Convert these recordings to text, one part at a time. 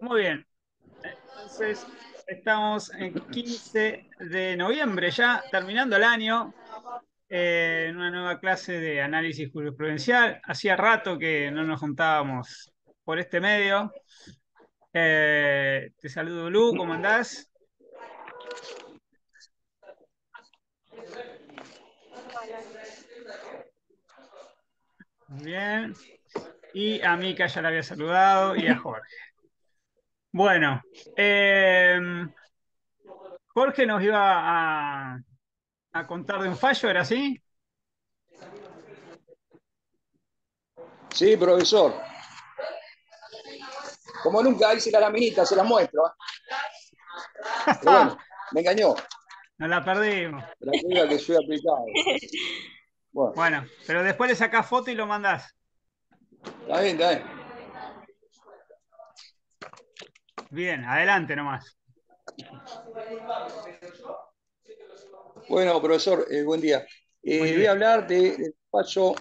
Muy bien. Entonces, estamos en 15 de noviembre ya, terminando el año, eh, en una nueva clase de análisis jurisprudencial. Hacía rato que no nos juntábamos por este medio. Eh, te saludo, Lu, ¿cómo andás? Bien. Y a Mica ya la había saludado y a Jorge. Bueno, em, Jorge nos iba a, a contar de un fallo, ¿era así? Sí, profesor. Como nunca hice la laminita, se la muestro. ¿eh? Pero bueno, me engañó. No la perdimos. La que soy aplicado. Bueno. bueno, pero después le sacás foto y lo mandás. Está bien, está bien. Bien, adelante nomás. Bueno, profesor, eh, buen día. Eh, voy a hablar de, de fallo,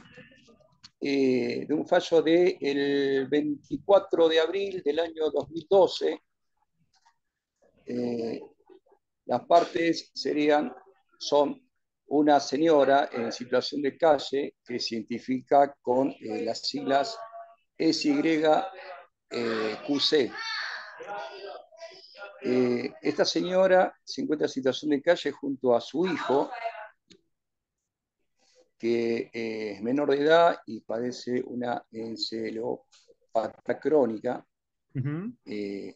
eh, de un fallo del 24 de abril del año 2012. las partes serían, son una señora en situación de calle que se identifica con las siglas SYQC. Eh, esta señora se encuentra en situación de calle junto a su hijo, que eh, es menor de edad y padece una encefalopatía crónica eh,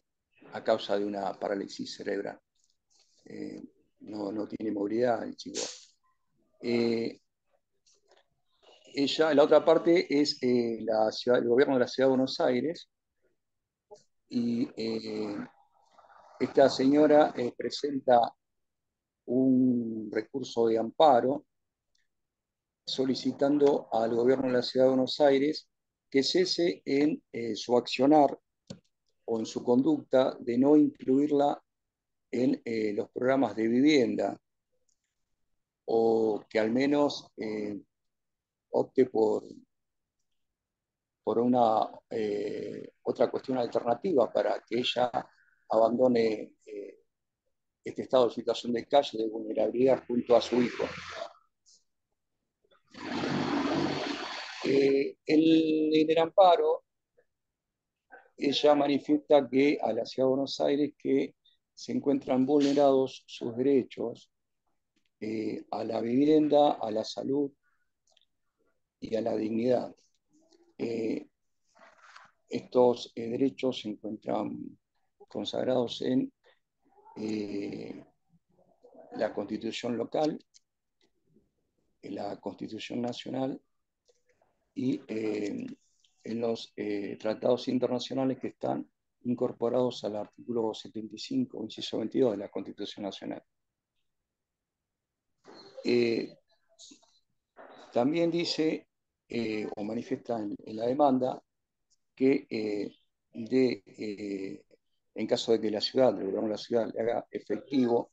a causa de una parálisis cerebral. No, no, tiene movilidad el chico. ella, la otra parte es la ciudad, el gobierno de la ciudad de Buenos Aires y esta señora eh, presenta un recurso de amparo solicitando al gobierno de la Ciudad de Buenos Aires que cese en eh, su accionar o en su conducta de no incluirla en eh, los programas de vivienda o que al menos opte por, por una otra cuestión alternativa para que ella abandone eh, este estado de situación de calle, de vulnerabilidad junto a su hijo. Eh, en, el amparo, ella manifiesta que a la Ciudad de Buenos Aires que se encuentran vulnerados sus derechos eh, a la vivienda, a la salud y a la dignidad. Estos derechos se encuentran consagrados en eh, la constitución local, en la constitución nacional y eh, en los eh, tratados internacionales que están incorporados al artículo 75, inciso 22 de la Constitución Nacional. también dice o manifiesta en, la demanda que de en caso de que la ciudad, el gobierno de la ciudad, le haga efectivo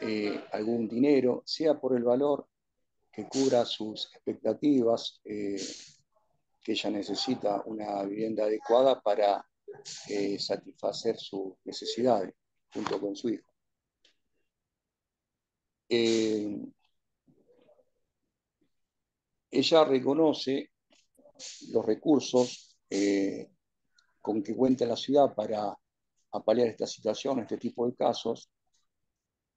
eh, algún dinero, sea por el valor que cubra sus expectativas, eh, que ella necesita una vivienda adecuada para eh, satisfacer sus necesidades junto con su hijo. Ella reconoce los recursos con que cuenta la ciudad para a paliar esta situación, este tipo de casos,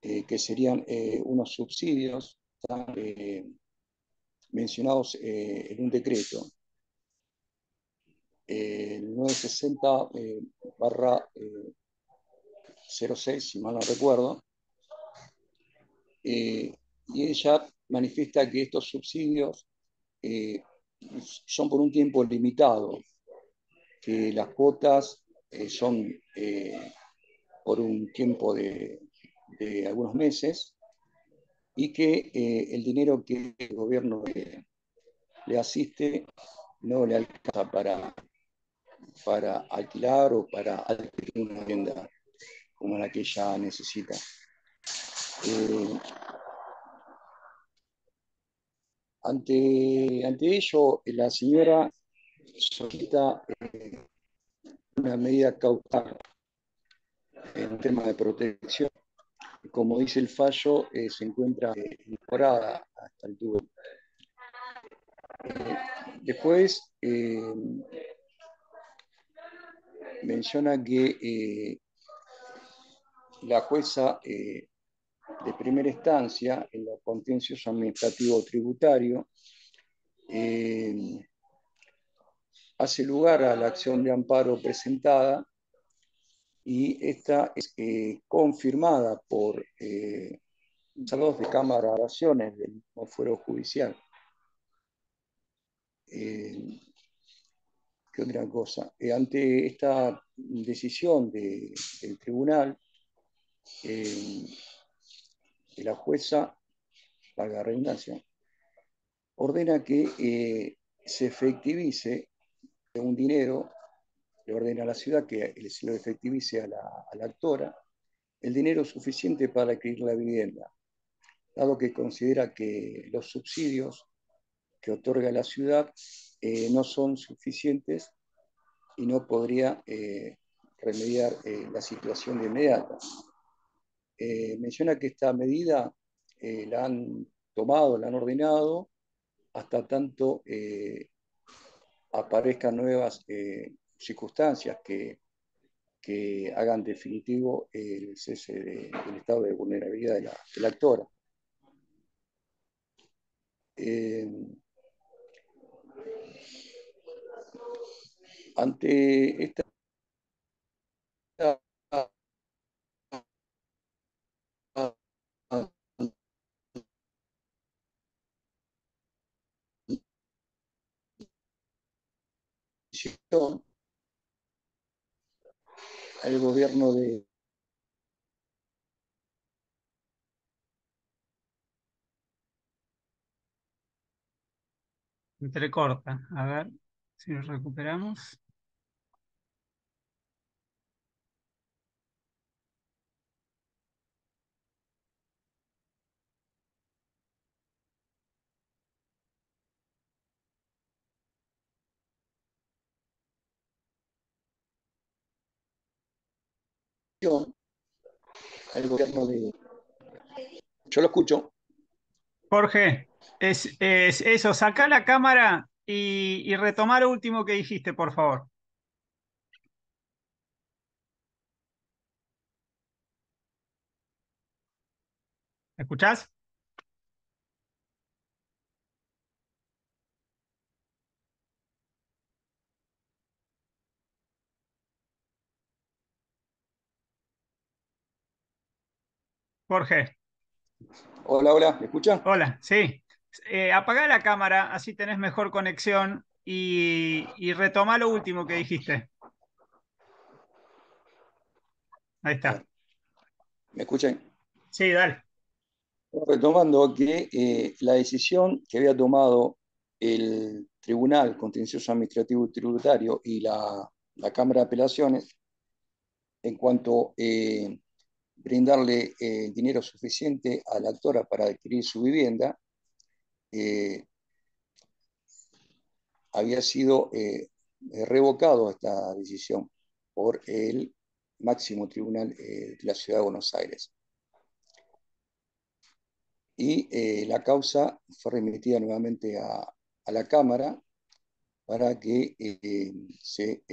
eh, que serían eh, unos subsidios eh, mencionados en un decreto, el 960 barra 06, si mal no recuerdo, y ella manifiesta que estos subsidios son por un tiempo limitado, que las cuotas eh, son eh, por un tiempo de, algunos meses y que eh, el dinero que el gobierno le, asiste no le alcanza para, para alquilar o para adquirir una vivienda como la que ella necesita. Ante, ante ello, la señora solicita una medida cautelar en un tema de protección. Como dice el fallo, eh, se encuentra hasta el tubo. Eh, después menciona que la jueza de primera instancia contencioso administrativo tributario hace lugar a la acción de amparo presentada y esta es eh, confirmada por eh, dos de Cámara de Oraciones del mismo Fuero Judicial. Eh, ¿Qué otra cosa? Eh, ante esta decisión del tribunal, la jueza, la redundancia, ordena que se efectivice un dinero, le ordena a la ciudad que se lo efectivice a la, actora, el dinero suficiente para adquirir la vivienda, dado que considera que los subsidios que otorga la ciudad eh, no son suficientes y no podría eh, remediar eh, la situación de inmediata. menciona que esta medida la han tomado, la han ordenado, hasta tanto aparezcan nuevas eh, circunstancias que, que, hagan definitivo el cese del estado de vulnerabilidad de la, actora. Eh, ante esta el gobierno de Entrecorta. A ver si lo recuperamos. El gobierno de... Yo lo escucho. Jorge, es, eso, saca la cámara y, y retoma lo último que dijiste, por favor. ¿Me escuchás? Jorge. Hola, hola, ¿me escuchan? Hola, sí. Eh, apaga la cámara, así tenés mejor conexión y, y retoma lo último que dijiste. Ahí está. ¿Me escuchan? Sí, dale. Retomando que eh, la decisión que había tomado el Tribunal Contencioso Administrativo y Tributario y la, Cámara de Apelaciones en cuanto eh, brindarle eh, dinero suficiente a la actora para adquirir su vivienda, eh, había sido eh, revocado esta decisión por el máximo tribunal de la ciudad de Buenos Aires. Y la causa fue remitida nuevamente a, a la Cámara para que se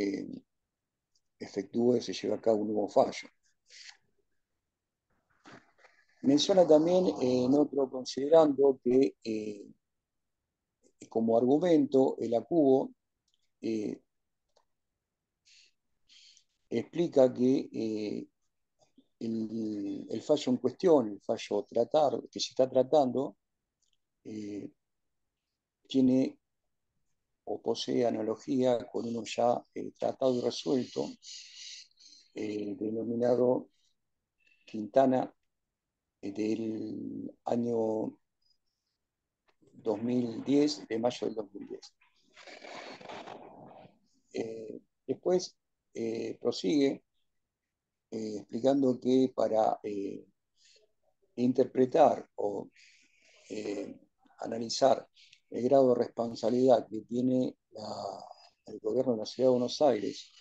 efectúe, se lleve a cabo un nuevo fallo. Menciona también en otro considerando que eh, como argumento el acubo eh, explica que eh, el, fallo en cuestión, el fallo tratar, que se está tratando, tiene o posee analogía con uno ya tratado y resuelto, denominado Quintana del año 2010, de mayo del 2010. Eh, después eh, prosigue eh, explicando que para interpretar o analizar el grado de responsabilidad que tiene el gobierno de la Ciudad de Buenos Aires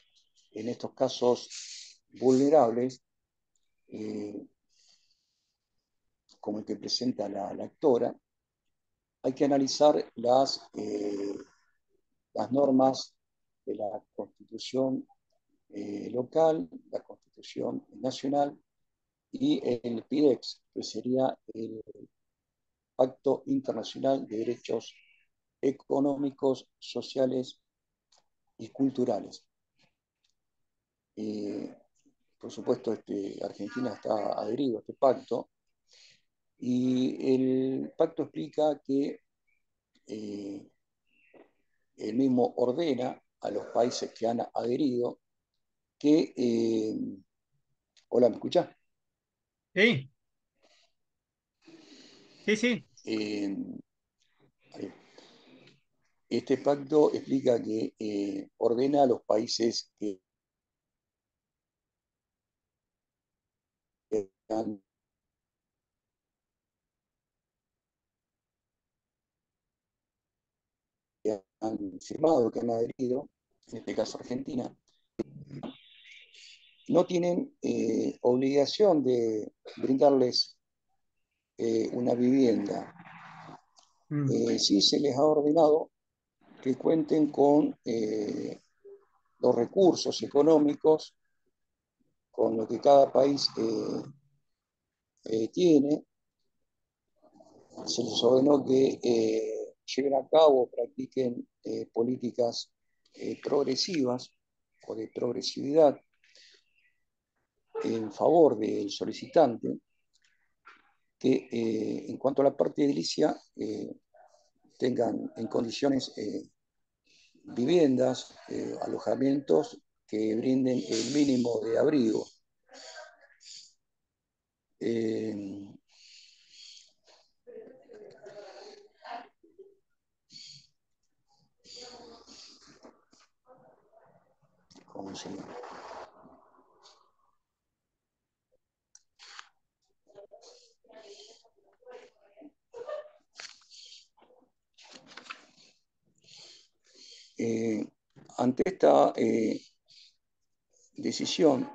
en estos casos vulnerables, como el que presenta la, actora, hay que analizar las, las normas de la Constitución local, la Constitución nacional y el PIDEX, que sería el Pacto Internacional de Derechos Económicos, Sociales y Culturales. por supuesto, este, Argentina está adherido a este pacto y el pacto explica que eh, el mismo ordena a los países que han adherido que... Eh, hola, ¿me escuchás? Sí. Sí, sí. este pacto explica que eh, ordena a los países que han firmado, que han adherido, en este caso Argentina, no tienen eh, obligación de brindarles eh, una vivienda. Mm. Eh, sí se les ha ordenado que cuenten con los recursos económicos con lo que cada país tiene. Se les ordenó que lleven a cabo, practiquen políticas progresivas o de progresividad en favor del solicitante que eh, en cuanto a la parte edilicia eh, tengan en condiciones eh, viviendas, alojamientos que brinden el mínimo de abrigo. ¿Cómo Eh, ante esta eh, decisión,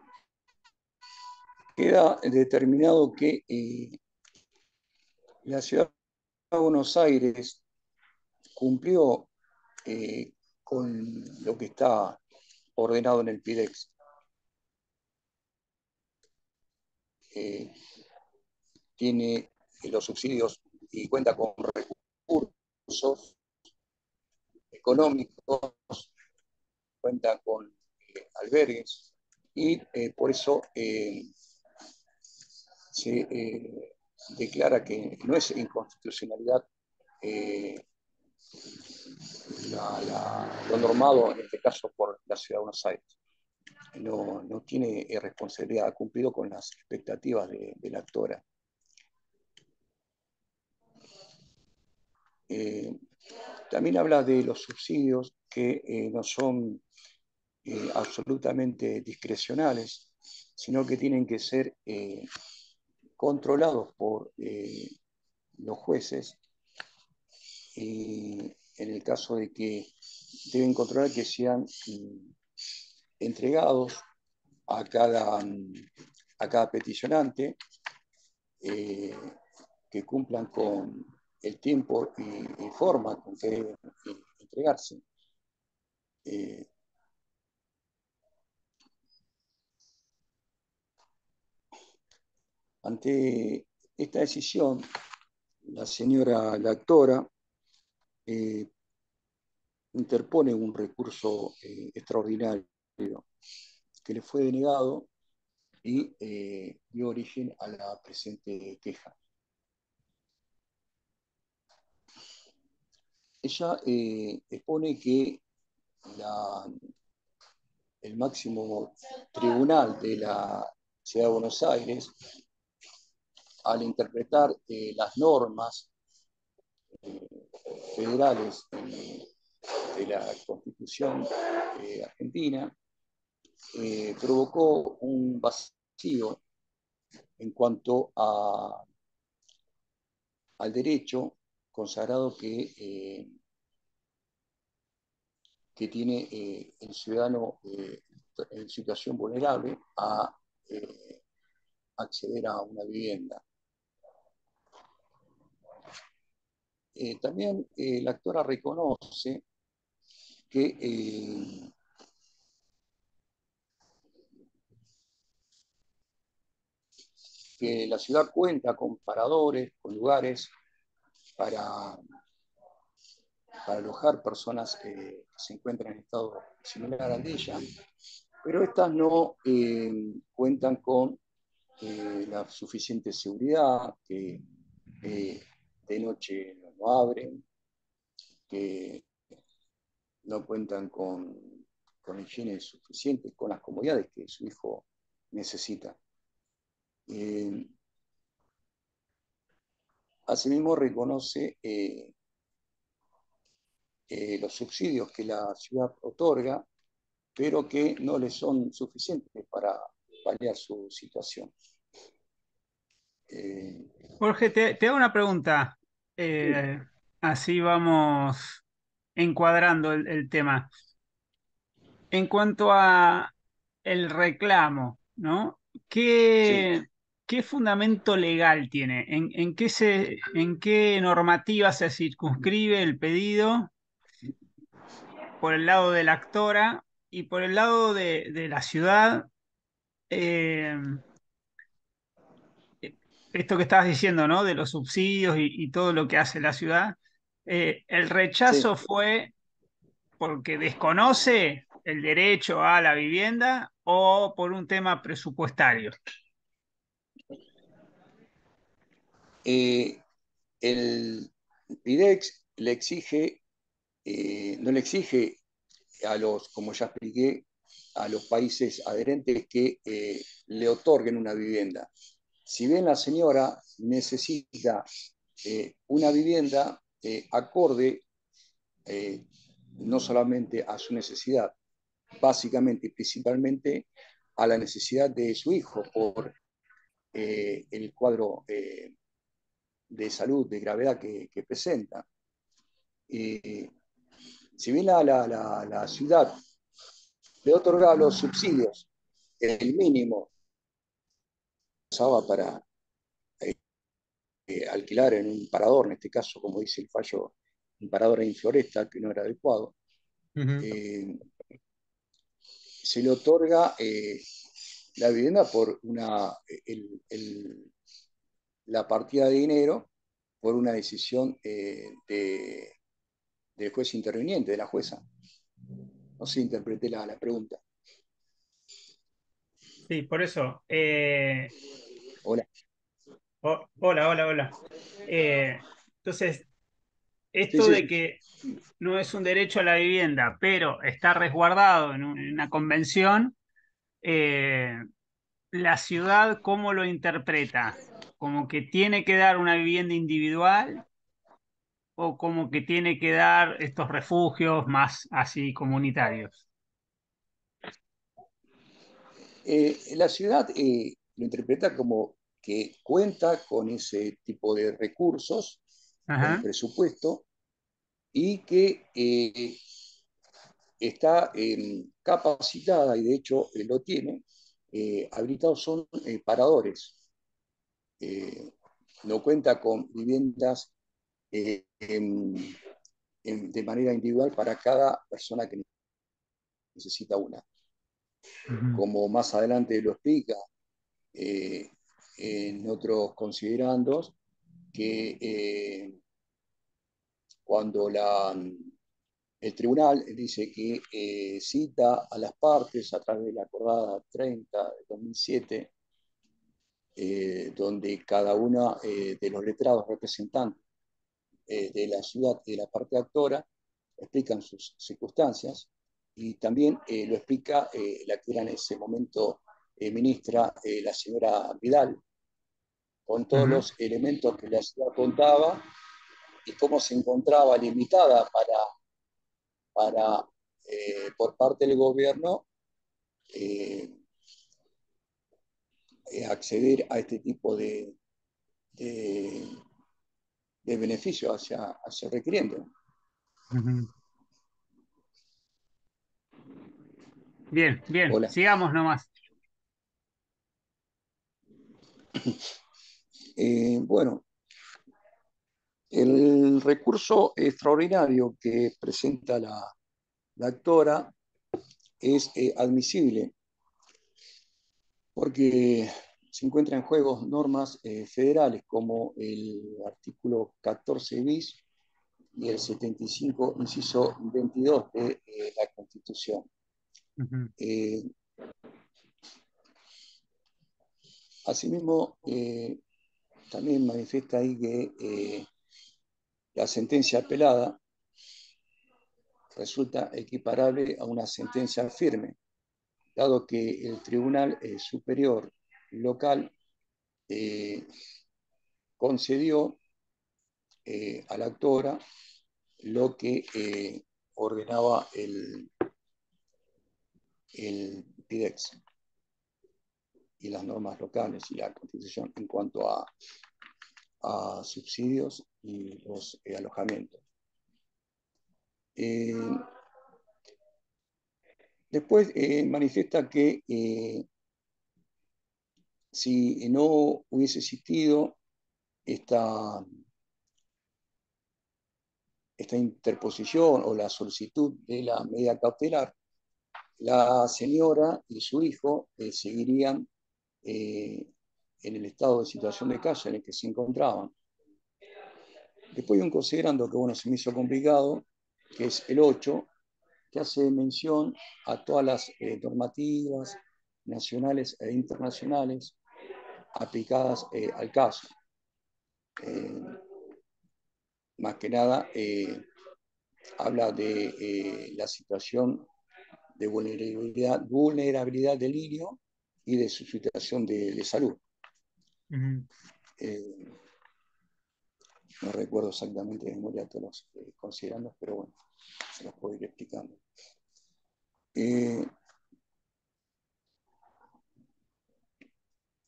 queda determinado que eh, la ciudad de Buenos Aires cumplió con lo que está ordenado en el PIDEX. tiene los subsidios y cuenta con recursos económicos, cuenta con eh, albergues y eh, por eso eh, se declara que no es inconstitucionalidad lo normado en este caso por la Ciudad de Buenos Aires. No, tiene responsabilidad, ha cumplido con las expectativas de, la actora. También habla de los subsidios que eh, no son eh, absolutamente discrecionales, sino que tienen que ser eh, controlados por los jueces. Y en el caso de que deben controlar que sean mm, entregados a cada, a cada peticionante, que cumplan con el tiempo y, forma con que deben entregarse. Eh, ante esta decisión, la señora la actora eh, interpone un recurso eh, extraordinario que le fue denegado y dio origen a la presente queja. ella eh, expone que el máximo tribunal de la Ciudad de Buenos Aires, al interpretar eh, las normas eh, federales de la Constitución argentina, provocó un vacío en cuanto a, al derecho consagrado que, eh, que tiene eh, el ciudadano eh, en situación vulnerable a eh, acceder a una vivienda. Eh, también la actora reconoce que que la ciudad cuenta con paradores, con lugares para, alojar personas que se encuentran en estado similar al de ella, pero estas no eh, cuentan con eh, la suficiente seguridad, que eh, de noche no abren, que no cuentan con, con higiene suficiente, con las comodidades que su hijo necesita. Eh, asimismo, reconoce eh, eh, los subsidios que la ciudad otorga, pero que no le son suficientes para paliar su situación. Jorge, te, hago una pregunta. Así vamos encuadrando el, tema. En cuanto a el reclamo, ¿no? ¿Qué, ¿qué fundamento legal tiene? ¿En, qué se, ¿En qué normativa se circunscribe el pedido por el lado de la actora y por el lado de, la ciudad? Eh, esto que estabas diciendo, ¿no? De los subsidios y, todo lo que hace la ciudad. Eh, ¿El rechazo fue porque desconoce el derecho a la vivienda o por un tema presupuestario? Eh, el PIDEX le exige, eh, no le exige a los, como ya expliqué, a los países adherentes que le otorguen una vivienda. Si bien la señora necesita una vivienda acorde no solamente a su necesidad, básicamente y principalmente a la necesidad de su hijo por el cuadro de salud, de gravedad que, presenta. si bien la, ciudad le otorgaba los subsidios, el mínimo usaba para eh, alquilar en un parador, en este caso, como dice el fallo, un parador en Floresta, que no era adecuado, eh, se le otorga eh, la vivienda por una, el, la partida de dinero por una decisión eh, de, del juez interviniente, de la jueza. No sé, interpreté la, la pregunta. Sí, por eso. Eh, hola. hola, hola, hola. Eh, entonces, esto de que no es un derecho a la vivienda, pero está resguardado en, una convención, la ciudad, ¿cómo lo interpreta? como que tiene que dar una vivienda individual o como que tiene que dar estos refugios más así comunitarios? Eh, la ciudad eh, lo interpreta como que cuenta con ese tipo de recursos, con presupuesto, y que eh, está capacitada, y de hecho lo tiene, habilitados son paradores. Eh, no cuenta con viviendas eh, de manera individual para cada persona que necesita una. Como más adelante lo explica eh, en otros considerandos, que cuando la, el tribunal dice que cita a las partes a través de la acordada 30 de 2007 eh, donde cada uno eh, de los letrados representantes eh, de la ciudad y de la parte actora explican sus circunstancias y también lo explica la que era en ese momento ministra, la señora Vidal, con todos los elementos que la ciudad contaba y cómo se encontraba limitada para, para por parte del gobierno eh, acceder a este tipo de, de, beneficio hacia, hacia el requiriente. Bien, bien, sigamos nomás. Eh, bueno, el recurso extraordinario que presenta la, actora es eh, admisible porque se encuentran en juego normas eh, federales como el artículo 14 bis y el 75, inciso 22 de eh, la Constitución. Eh, asimismo, también manifiesta ahí que la sentencia apelada resulta equiparable a una sentencia firme, dado que el Tribunal Superior local eh, concedió eh, a la actora lo que eh, ordenaba el, el PIDEX y las normas locales y la constitución en cuanto a, a subsidios y los alojamientos. después manifiesta que si no hubiese existido esta, esta interposición o la solicitud de la medida cautelar, la señora y su hijo eh, seguirían eh, en el estado de situación de calle en el que se encontraban. Después un considerando que bueno, se me hizo complicado, que es el 8, que hace mención a todas las eh, normativas nacionales e internacionales aplicadas eh, al caso. Eh, más que nada, eh, habla de la situación de vulnerabilidad, vulnerabilidad del niño y de su situación de, salud. no recuerdo exactamente de memoria todos los considerandos, pero bueno, se los puedo ir explicando.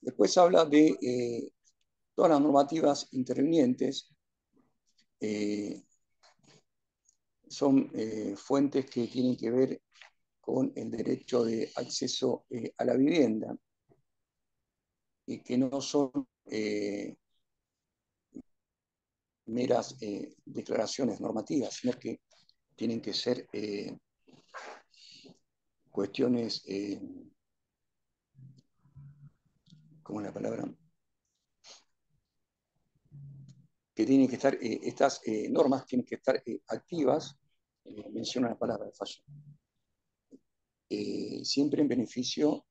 Después habla de eh, todas las normativas intervinientes. Eh, son eh, fuentes que tienen que ver con el derecho de acceso a la vivienda y que no son meras declaraciones normativas, sino que tienen que ser cuestiones ¿cómo es la palabra? Que tienen que estar, eh, estas eh, normas tienen que estar eh, activas, menciona la palabra de fallo, siempre en beneficio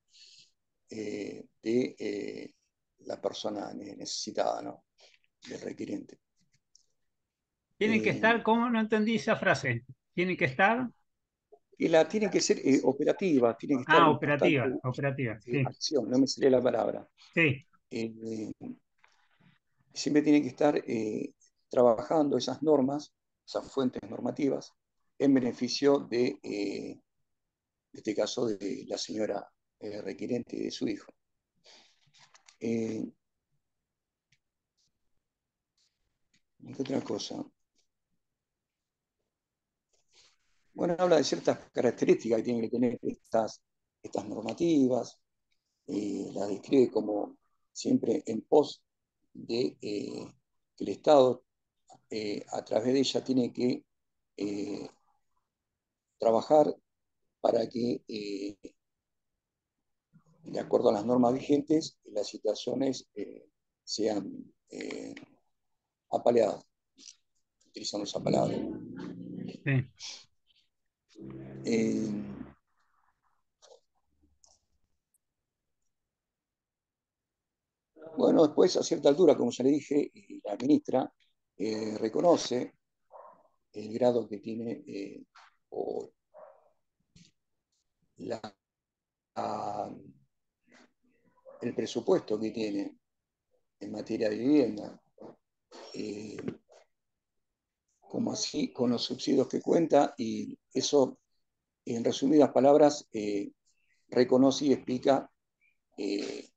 de la persona necesitada, ¿no? Del requiriente. Tienen que estar, ¿cómo no entendí esa frase? ¿Tienen que estar? Y la tienen que ser eh, operativas, tienen que estar ah, operativa, operativa, sí. acción, no me sale la palabra. Sí. Eh, siempre tienen que estar eh, trabajando esas normas, esas fuentes normativas, en beneficio de, en este caso, de la señora y de su hijo. ¿Qué otra cosa? Bueno, habla de ciertas características que tienen que tener estas, estas normativas, y las describe como siempre en pos de eh, que el Estado eh, a través de ella tiene que eh, trabajar para que, de acuerdo a las normas vigentes, las situaciones sean apaleadas. Utilizamos esa palabra. Sí. Eh, bueno, después a cierta altura, como ya le dije, la ministra eh, reconoce el grado que tiene eh, o el presupuesto que tiene en materia de vivienda, como así con los subsidios que cuenta, y eso en resumidas palabras, eh, reconoce y explica eh,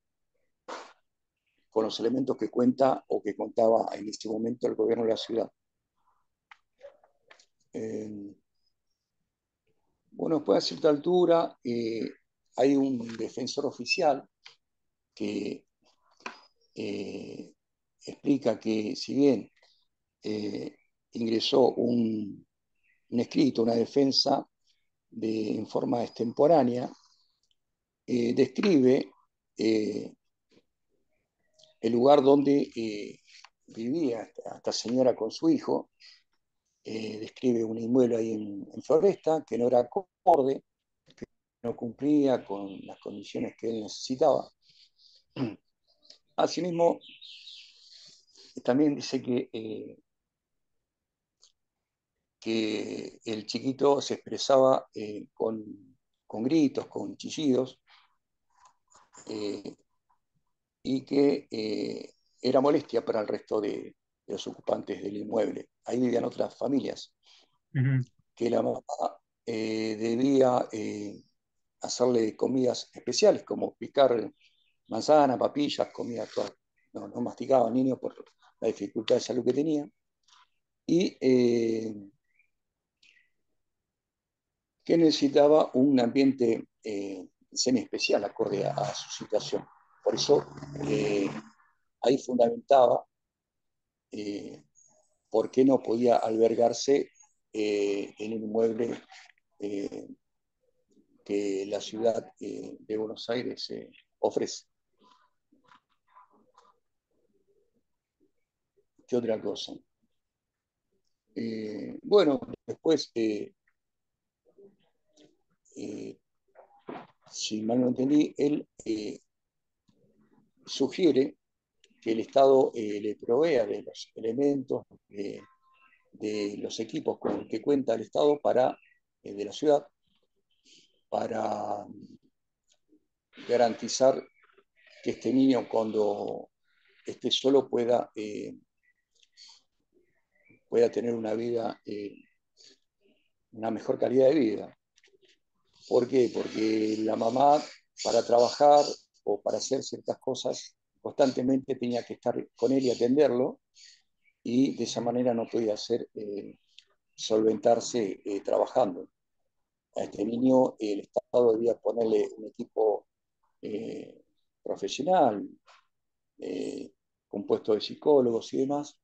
con los elementos que cuenta o que contaba en ese momento el gobierno de la ciudad. Eh, Bueno, después a cierta altura eh, hay un defensor oficial que eh, explica que si bien eh, ingresó un, escrito, una defensa de, en forma extemporánea, describe el lugar donde vivía esta señora con su hijo, describe un inmueble ahí en, Floresta que no era acorde, que no cumplía con las condiciones que él necesitaba. Asimismo, también dice que, eh, que el chiquito se expresaba eh, con, gritos, con chillidos, eh, y que era molestia para el resto de, los ocupantes del inmueble. Ahí vivían otras familias, que la mamá debía hacerle comidas especiales, como picar manzana, papillas, comida toda. No, no masticaba el niño por la dificultad de salud que tenía. Y eh, que necesitaba un ambiente eh, semi-especial acorde a, su situación. Por eso eh, ahí fundamentaba por qué no podía albergarse en un inmueble que la ciudad de Buenos Aires ofrece. ¿Qué otra cosa? Eh, bueno, después, eh, eh, si mal no entendí, él sugiere que el Estado le provea de los elementos, de, los equipos con que cuenta el Estado para, de la ciudad para garantizar que este niño cuando esté solo pueda pueda tener una vida, eh, una mejor calidad de vida. ¿Por qué? Porque la mamá para trabajar o para hacer ciertas cosas constantemente tenía que estar con él y atenderlo y de esa manera no podía eh, solventarse eh, trabajando. A este niño el Estado debía ponerle un equipo profesional, compuesto de psicólogos y demás,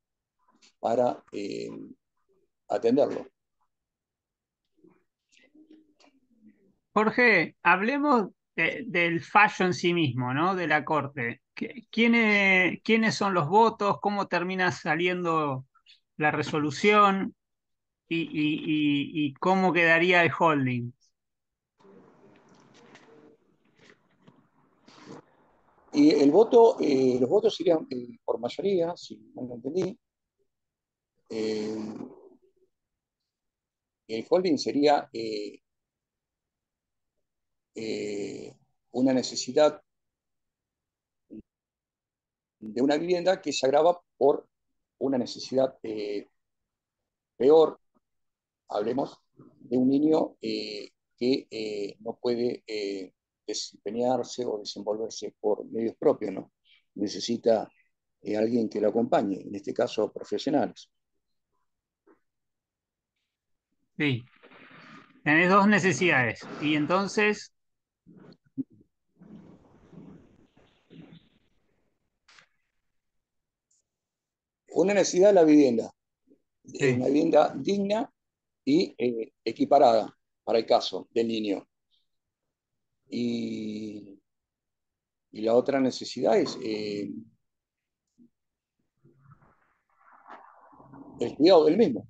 para eh, atenderlo. Jorge, hablemos del fallo en sí mismo, ¿no? De la Corte. ¿Quiénes, ¿Quiénes son los votos? ¿Cómo termina saliendo la resolución? ¿Y, cómo quedaría el holding? Y el voto, eh, los votos serían eh, por mayoría, si no lo entendí. Eh, el holding sería una necesidad de una vivienda que se agrava por una necesidad peor, hablemos, de un niño que no puede desempeñarse o desenvolverse por medios propios, ¿no? Necesita alguien que lo acompañe, en este caso profesionales. Sí. Tenés dos necesidades. Y entonces. Una necesidad de la vivienda. Una vivienda digna y eh, equiparada para el caso del niño. Y, y la otra necesidad es eh, el cuidado del mismo.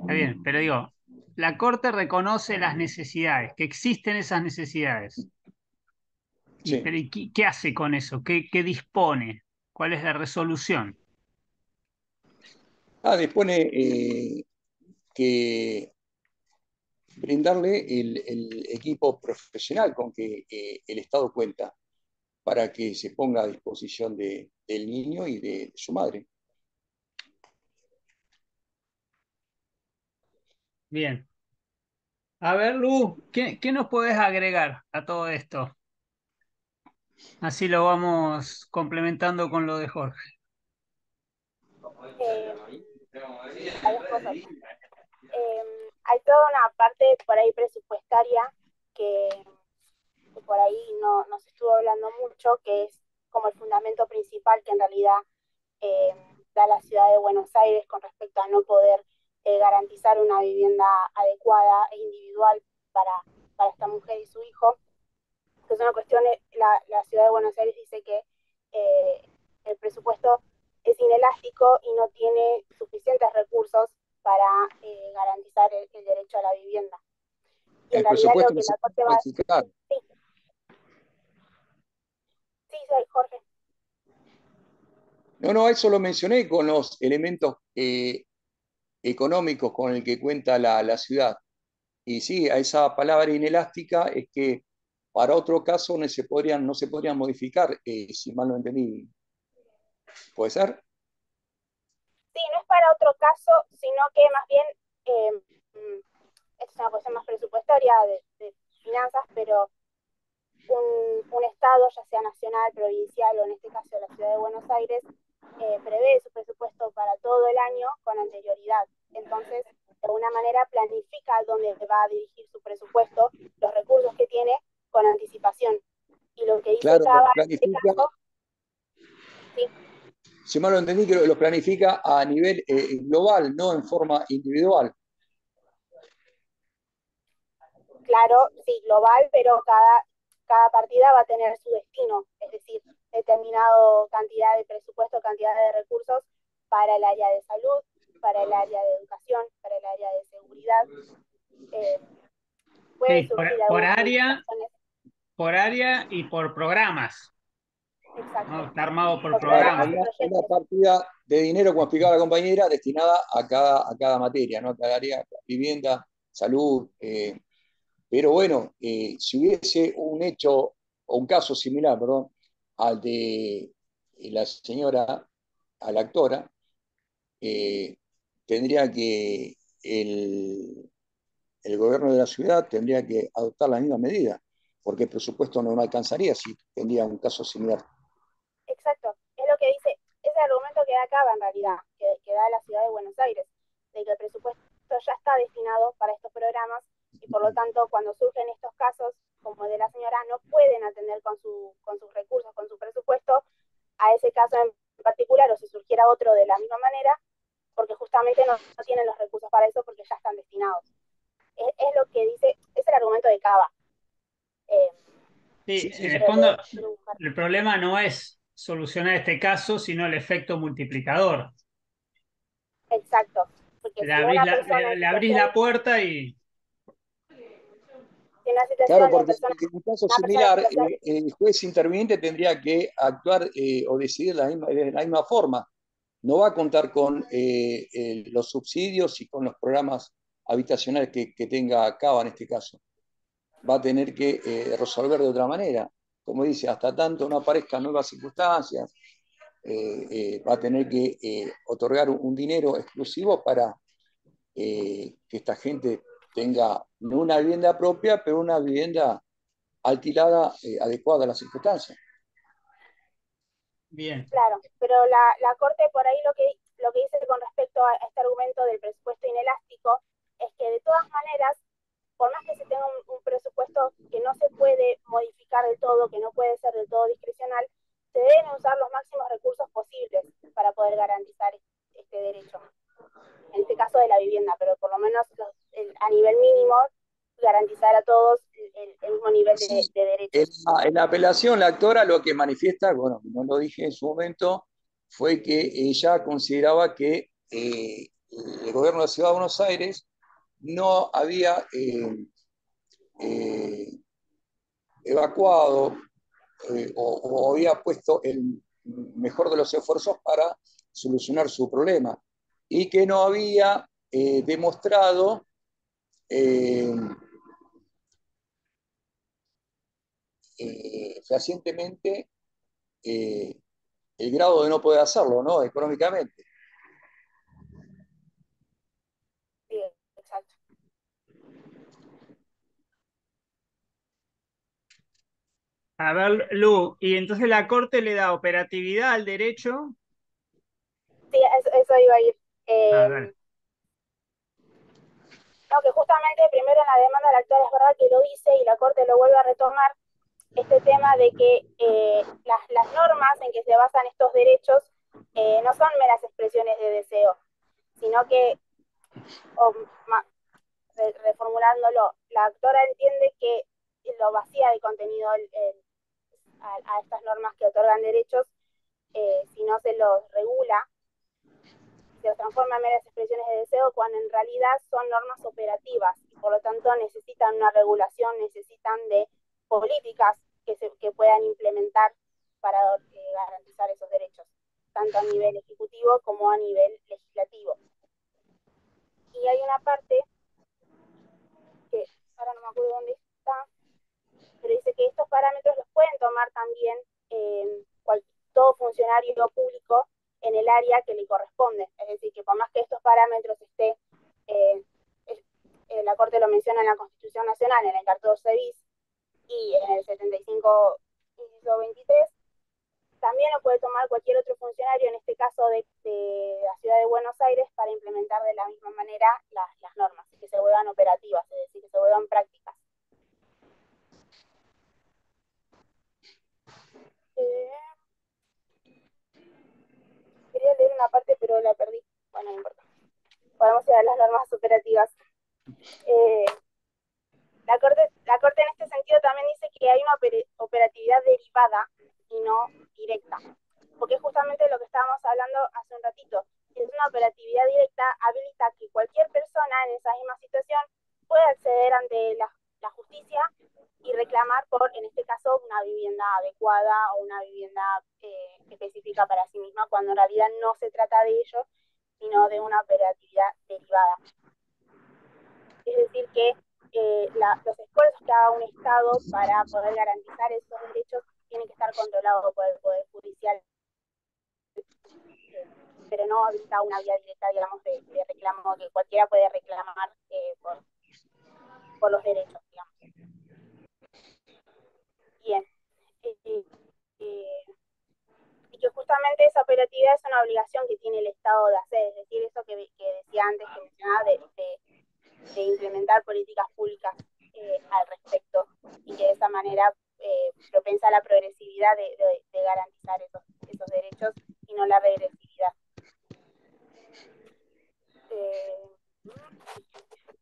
Está bien, pero digo, la Corte reconoce las necesidades, que existen esas necesidades. Pero qué, hace con eso? ¿Qué, dispone? ¿Cuál es la resolución? Ah, dispone eh, que brindarle el, equipo profesional con que eh, el Estado cuenta para que se ponga a disposición del niño y de su madre. Bien. A ver, Lu, ¿qué, nos puedes agregar a todo esto? Así lo vamos complementando con lo de Jorge. Hay toda una parte por ahí presupuestaria que, por ahí no, se estuvo hablando mucho, que es como el fundamento principal que en realidad eh, da la ciudad de Buenos Aires con respecto a no poder eh, garantizar una vivienda adecuada e individual para, para esta mujer y su hijo. Que es una cuestión, la, la ciudad de Buenos Aires dice que eh, el presupuesto es inelástico y no tiene suficientes recursos para eh, garantizar el, derecho a la vivienda. Y el presupuesto que la Corte va Sí. sí, soy Jorge. No, no, eso lo mencioné con los elementos eh, económicos con el que cuenta la, ciudad. Y sí, a esa palabra inelástica es que para otro caso no se podrían, no se podrían modificar, eh, si mal no entendí. ¿Puede ser? Sí, no es para otro caso, sino que más bien, mm, es una cuestión más presupuestaria de, finanzas, pero un, Estado, ya sea nacional, provincial o en este caso la ciudad de Buenos Aires, eh, prevé su presupuesto para todo el año con anterioridad. Entonces, de alguna manera planifica dónde va a dirigir su presupuesto, los recursos que tiene con anticipación. Y lo que dice claro, planifica, sí. Si mal lo entendí, que lo planifica a nivel eh, global, no en forma individual. Claro, sí, global, pero cada, cada partida va a tener su destino, es decir, determinado cantidad de presupuesto, cantidad de recursos para el área de salud, para el área de educación, para el área de seguridad. Eh, por, área, por área y por programas. Exacto. Está armado por, programas. Hay una, partida de dinero, como explicaba la compañera, destinada a cada, a cada materia, ¿no? A cada área, vivienda, salud. Eh, pero bueno, eh, si hubiese un hecho o un caso similar, perdón, al de la señora, a la actora, eh, tendría que el, el, gobierno de la ciudad tendría que adoptar la misma medida, porque el presupuesto no, alcanzaría si tendría un caso similar. Exacto, es lo que dice, ese argumento que acaba en realidad, que, da la ciudad de Buenos Aires, de que el presupuesto ya está destinado para estos programas y por lo tanto cuando surgen estos casos como el de la señora no pueden atender con, su, con sus recursos, con su presupuesto a ese caso en particular o si surgiera otro de la misma manera, porque justamente no, tienen los recursos para eso porque ya están destinados. Es, lo que dice, es el argumento de Cava. Eh, sí, en el fondo el problema no es solucionar este caso, sino el efecto multiplicador. Exacto. le abrís la puerta y Claro, porque en un caso similar, eh, el juez interviniente tendría que actuar eh, o decidir de la, misma, forma. No va a contar con eh, los subsidios y con los programas habitacionales que, tenga Cava en este caso. Va a tener que resolver de otra manera. Como dice, hasta tanto no aparezcan nuevas circunstancias, va a tener que otorgar un dinero exclusivo para que esta gente tenga no una vivienda propia, pero una vivienda alquilada eh, adecuada a las circunstancias. Bien. Claro, pero la, la, Corte por ahí lo que, lo que dice con respecto a este argumento del presupuesto inelástico es que de todas maneras, por más que se tenga un, presupuesto que no se puede modificar del todo, que no puede ser del todo discrecional, se deben usar los máximos recursos posibles para poder garantizar este derecho en este caso de la vivienda, pero por lo menos a nivel mínimo garantizar a todos el, mismo nivel de, derechos. En la, apelación, la actora lo que manifiesta, bueno, no lo dije en su momento, fue que ella consideraba que eh, el gobierno de la Ciudad de Buenos Aires no había eh, eh, evacuado o había puesto el mejor de los esfuerzos para solucionar su problema y que no había eh, demostrado eh, eh, fehacientemente el grado de no poder hacerlo, ¿no? Económicamente. Sí, exacto. A ver, Lu, y entonces la Corte le da operatividad al derecho. Sí, eso iba a ir. Em, No, que justamente primero en la demanda del actor es verdad que lo dice y la Corte lo vuelve a retomar, este tema de que eh, las, las, normas en que se basan estos derechos eh, no son meras expresiones de deseo, sino que, o, reformulándolo, la actora entiende que lo vacía de contenido el, a, a, estas normas que otorgan derechos eh, si no se los regula, se los transforma en meras expresiones de deseo, cuando en realidad son normas operativas y por lo tanto necesitan una regulación, necesitan de políticas que, se, que puedan implementar para eh, garantizar esos derechos, tanto a nivel ejecutivo como a nivel legislativo. Y hay una parte que ahora no me acuerdo dónde está, pero dice que estos parámetros los pueden tomar también eh, todo funcionario público en el área que le corresponde. Es decir, que por más que estos parámetros esté, eh, eh, la Corte lo menciona en la Constitución Nacional, en el 14 bis y en el 75, inciso 23, también lo puede tomar cualquier otro funcionario, en este caso de, la ciudad de Buenos Aires, para implementar de la misma manera las, las normas que se vuelvan operativas, es decir, que se vuelvan prácticas. Quería leer una parte, pero la perdí. Bueno, no importa. Podemos ir a las normas operativas. Eh, la, corte, la Corte en este sentido también dice que hay una operatividad derivada y no directa, porque es justamente lo que estábamos hablando hace un ratito. Es una operatividad directa habilita que cualquier persona en esa misma situación pueda acceder ante la, la justicia y reclamar por, en este caso, una vivienda adecuada o una vivienda eh, específica para sí misma, cuando en realidad no se trata de ello, sino de una operatividad derivada. Es decir, que eh, la, los esfuerzos que haga un Estado para poder garantizar esos derechos tienen que estar controlados por el Poder Judicial, pero no habilita una vía directa, digamos, de, reclamo que cualquiera puede reclamar eh, por, por los derechos, digamos. Bien. Eh, eh, y que justamente esa operatividad es una obligación que tiene el Estado de hacer, es decir, eso que, decía antes, que mencionaba, de, de, implementar políticas públicas eh, al respecto y que de esa manera propensa la progresividad de, garantizar esos, derechos y no la regresividad.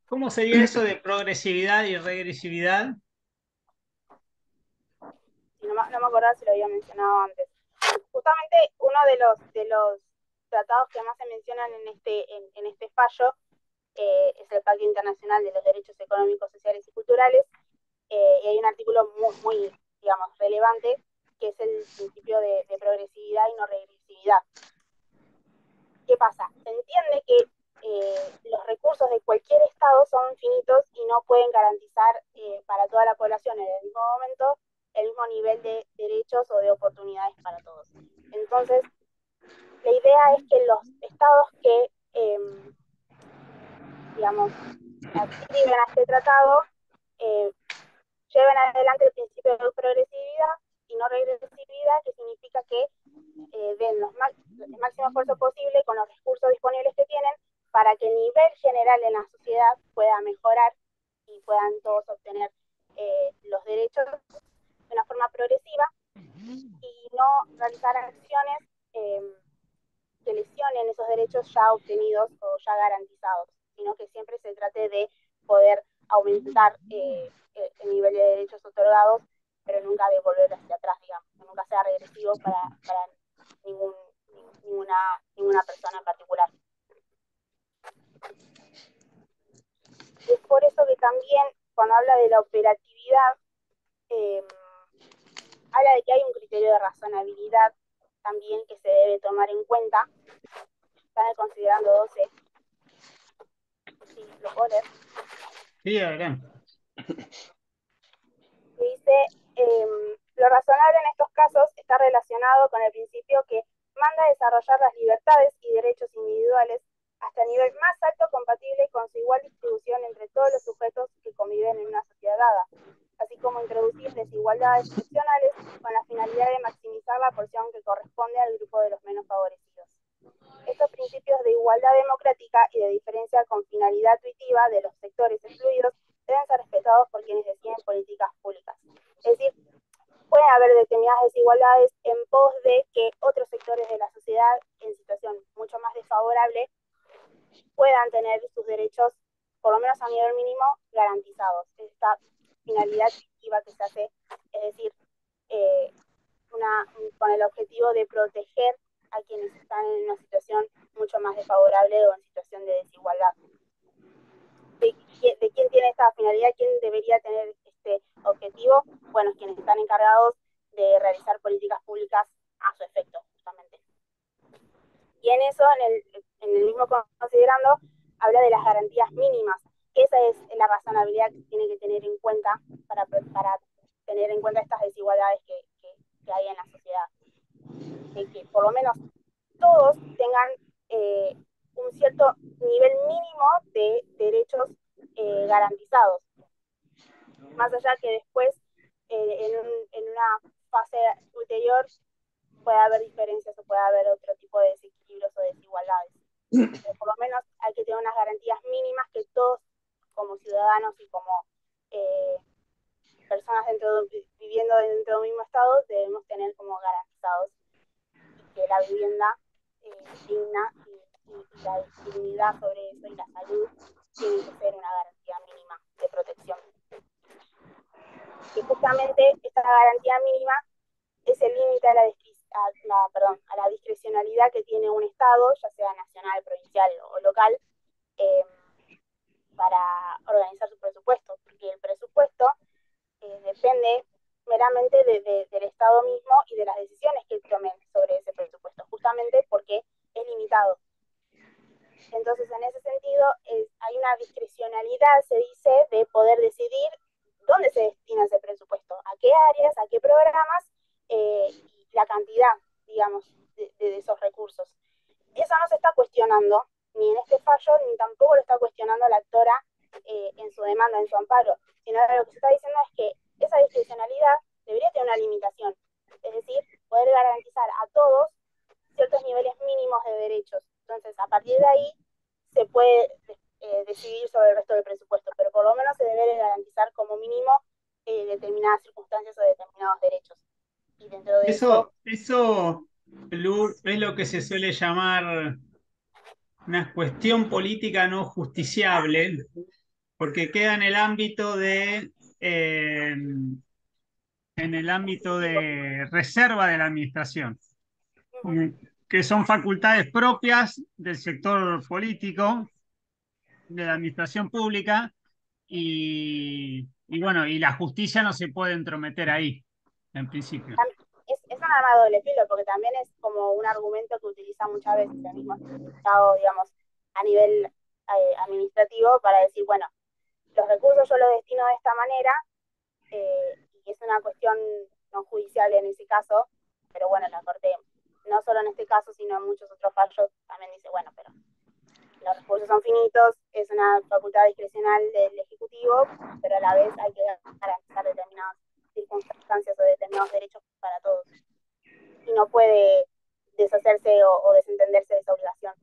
¿Cómo sería eso de progresividad y regresividad? no, no me acuerdo si lo había mencionado antes. Justamente uno de los, de los tratados que más se mencionan en este, en este fallo eh, es el Pacto Internacional de los Derechos Económicos, Sociales y Culturales, eh, y hay un artículo muy, muy, digamos, relevante, que es el principio de, de progresividad y no regresividad. ¿Qué pasa? Se entiende que eh, los recursos de cualquier Estado son finitos y no pueden garantizar eh, para toda la población en el mismo momento el mismo nivel de derechos o de oportunidades para todos. Entonces, la idea es que los estados que, eh, digamos, adscriben a este tratado eh, lleven adelante el principio de progresividad y no regresividad, que significa que eh, den los el máximo esfuerzo posible con los recursos disponibles que tienen para que el nivel general en la sociedad pueda mejorar y puedan todos obtener eh, los derechos de una forma progresiva y no realizar acciones eh, que lesionen esos derechos ya obtenidos o ya garantizados, sino que siempre se trate de poder aumentar eh, el nivel de derechos otorgados, pero nunca de volver hacia atrás, digamos, que nunca sea regresivo para, para ningún, ninguna, ninguna persona en particular. Es por eso que también cuando habla de la operatividad, eh, habla de que hay un criterio de razonabilidad también que se debe tomar en cuenta. Están considerando 12. Sí, lo puedo leer. Sí, adelante. Dice, eh, lo razonable en estos casos está relacionado con el principio que manda a desarrollar las libertades y derechos individuales hasta el nivel más alto compatible con su igual distribución entre todos los sujetos que conviven en una sociedad dada, así como introducir desigualdades funcionales con la finalidad de maximizar la porción que corresponde al grupo de los menos favorecidos. estos principios de igualdad democrática y de diferencia con finalidad tuitiva de los sectores excluidos deben ser respetados por quienes deciden políticas públicas. Es decir, pueden haber determinadas desigualdades en pos de que otros sectores de la sociedad en situación mucho más desfavorable puedan tener sus derechos, por lo menos a nivel mínimo, garantizados. Esta finalidad tuitiva que se hace, es decir, eh, una, con el objetivo de proteger a quienes están en una situación mucho más desfavorable o en situación de desigualdad. De, quién tiene esta finalidad, quién debería tener este objetivo, bueno, quienes están encargados de realizar políticas públicas a su efecto, justamente. Y en eso, en el, en el mismo considerando, habla de las garantías mínimas. Esa es la razonabilidad que tiene que tener en cuenta para, tener en cuenta estas desigualdades que, que hay en la sociedad que por lo menos todos tengan eh, un cierto nivel mínimo de derechos eh, garantizados. Más allá que después, eh, en, una fase ulterior, puede haber diferencias o puede haber otro tipo de desequilibrios o desigualdades. Por lo menos hay que tener unas garantías mínimas que todos, como ciudadanos y como personas dentro viviendo dentro del mismo estado, debemos tener como garantizados que la vivienda eh, digna y, la dignidad sobre eso y la salud tienen que ser una garantía mínima de protección. Y justamente esta garantía mínima es el límite a la, la, perdón, a la discrecionalidad que tiene un Estado, ya sea nacional, provincial o local, eh, para organizar su presupuesto, porque el presupuesto eh, depende meramente del Estado mismo y de las decisiones que tomen sobre ese presupuesto, justamente porque es limitado. Entonces, en ese sentido, hay una discrecionalidad, se dice, de poder decidir dónde se destina ese presupuesto, a qué áreas, a qué programas eh, la cantidad, digamos, de, esos recursos. Eso no se está cuestionando, ni en este fallo, ni tampoco lo está cuestionando la actora eh, en su demanda, en su amparo, sino lo que se está diciendo es que esa discrecionalidad debería tener una limitación, es decir, poder garantizar a todos ciertos niveles mínimos de derechos. Entonces, a partir de ahí se puede eh, decidir sobre el resto del presupuesto, pero por lo menos se debe garantizar como mínimo eh, determinadas circunstancias o determinados derechos. Y dentro de eso, eso, es lo que se suele llamar una cuestión política no justiciable, porque queda en el ámbito de eh, en el ámbito de reserva de la administración, que son facultades propias del sector político, de la administración pública, y, bueno, y la justicia no se puede entrometer ahí, en principio. Es, es un arma doble filo, porque también es como un argumento que utiliza muchas veces el mismo Estado, digamos, a nivel eh, administrativo para decir, bueno, los recursos yo los destino de esta manera, eh, y es una cuestión no judicial en ese caso, pero bueno, la Corte, no solo en este caso, sino en muchos otros fallos, también dice, bueno, pero los recursos son finitos, es una facultad discrecional del Ejecutivo, pero a la vez hay que garantizar determinadas circunstancias o determinados derechos para todos. Y no puede deshacerse o, o desentenderse de esa obligación.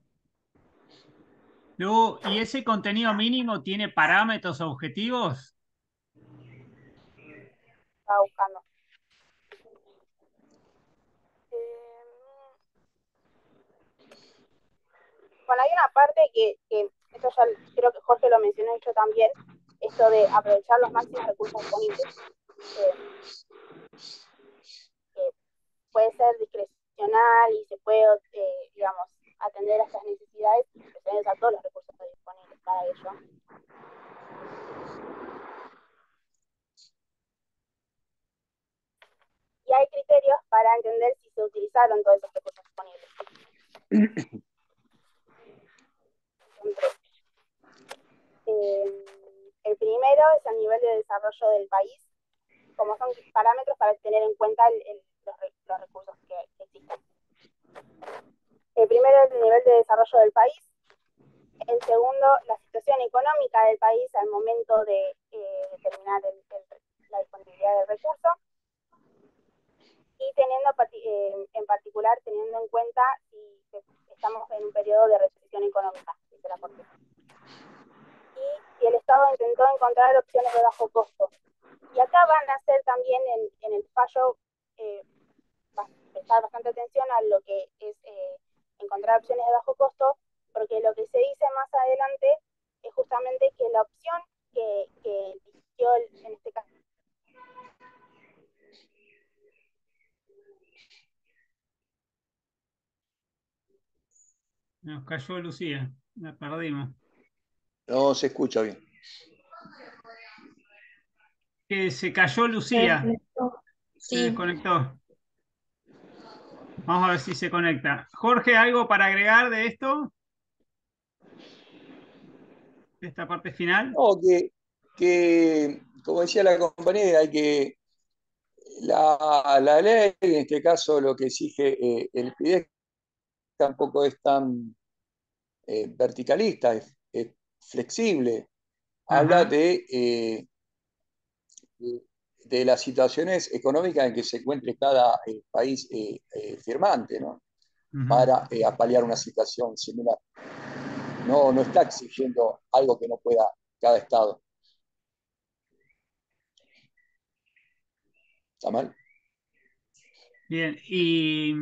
Luego, ¿y ese contenido mínimo tiene parámetros objetivos? Estaba buscando. Em, bueno, hay una parte que, que, esto ya creo que Jorge lo mencionó yo también, esto de aprovechar los máximos recursos disponibles. Puede ser discrecional y se puede, eh, digamos, atender a estas necesidades, pues a todos los recursos disponibles para ello. Y hay criterios para entender si se utilizaron todos esos recursos disponibles. Eh, el primero es el nivel de desarrollo del país, como son parámetros para tener en cuenta los, recursos que existen. El primero el nivel de desarrollo del país. El segundo, la situación económica del país al momento de eh, determinar la disponibilidad del recurso. Y teniendo eh, en particular, teniendo en cuenta si estamos en un periodo de recesión económica, dice la Corte. Y, el Estado intentó encontrar opciones de bajo costo. Y acá van a hacer también en, en el fallo, eh, prestar bastante atención a lo que es eh, encontrar opciones de bajo costo, porque lo que se dice más adelante es justamente que la opción que, que eligió en este caso Nos cayó Lucía, la perdimos. No se escucha bien. Que se cayó Lucía. Se desconectó. Vamos a ver si se conecta. Jorge, ¿algo para agregar de esto? De esta parte final. No, que, como decía la compañera, hay que la, ley, en este caso lo que exige eh, el PIDEC tampoco es tan eh, verticalista, es, flexible. Habla eh, de, las situaciones económicas en que se encuentre cada eh, país firmante, ¿no? Para apalear una situación similar. No, no está exigiendo algo que no pueda cada Estado. ¿Está mal? Bien, y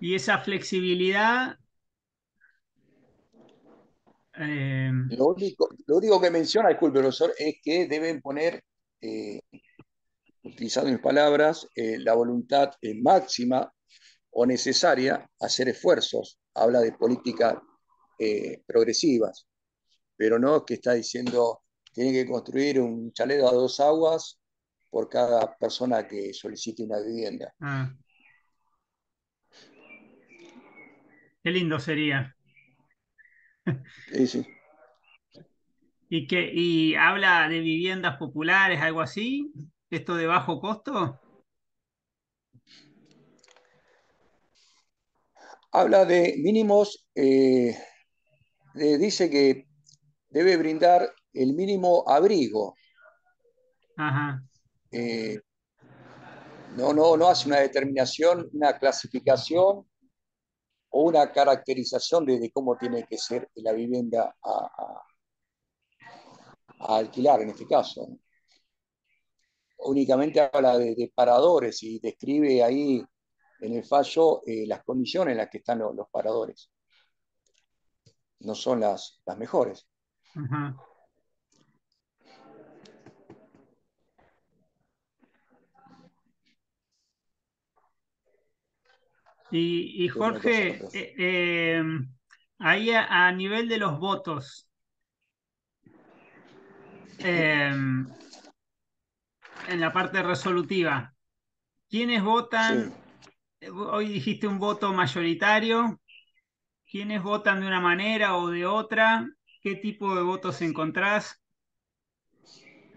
y esa flexibilidad... Eh, lo, único, lo, único, que menciona, disculpe, profesor, es que deben poner, eh, utilizando mis palabras, eh, la voluntad máxima o necesaria hacer esfuerzos. Habla de políticas progresivas, pero no que está diciendo tienen que construir un chaledo a dos aguas por cada persona que solicite una vivienda. Ah. Qué lindo sería. Sí, sí. ¿Y, que, ¿Y habla de viviendas populares, algo así? ¿Esto de bajo costo? Habla de mínimos, eh, dice que debe brindar el mínimo abrigo. Ajá. Eh, no, no, no hace una determinación, una clasificación o una caracterización de, cómo tiene que ser la vivienda a, alquilar en este caso. Únicamente habla de, paradores y describe ahí en el fallo eh, las condiciones en las que están los, paradores. No son las, las mejores. Y, Jorge, eh, eh, ahí a, nivel de los votos, eh, en la parte resolutiva, ¿quiénes votan? Hoy dijiste un voto mayoritario. ¿Quiénes votan de una manera o de otra? ¿Qué tipo de votos encontrás?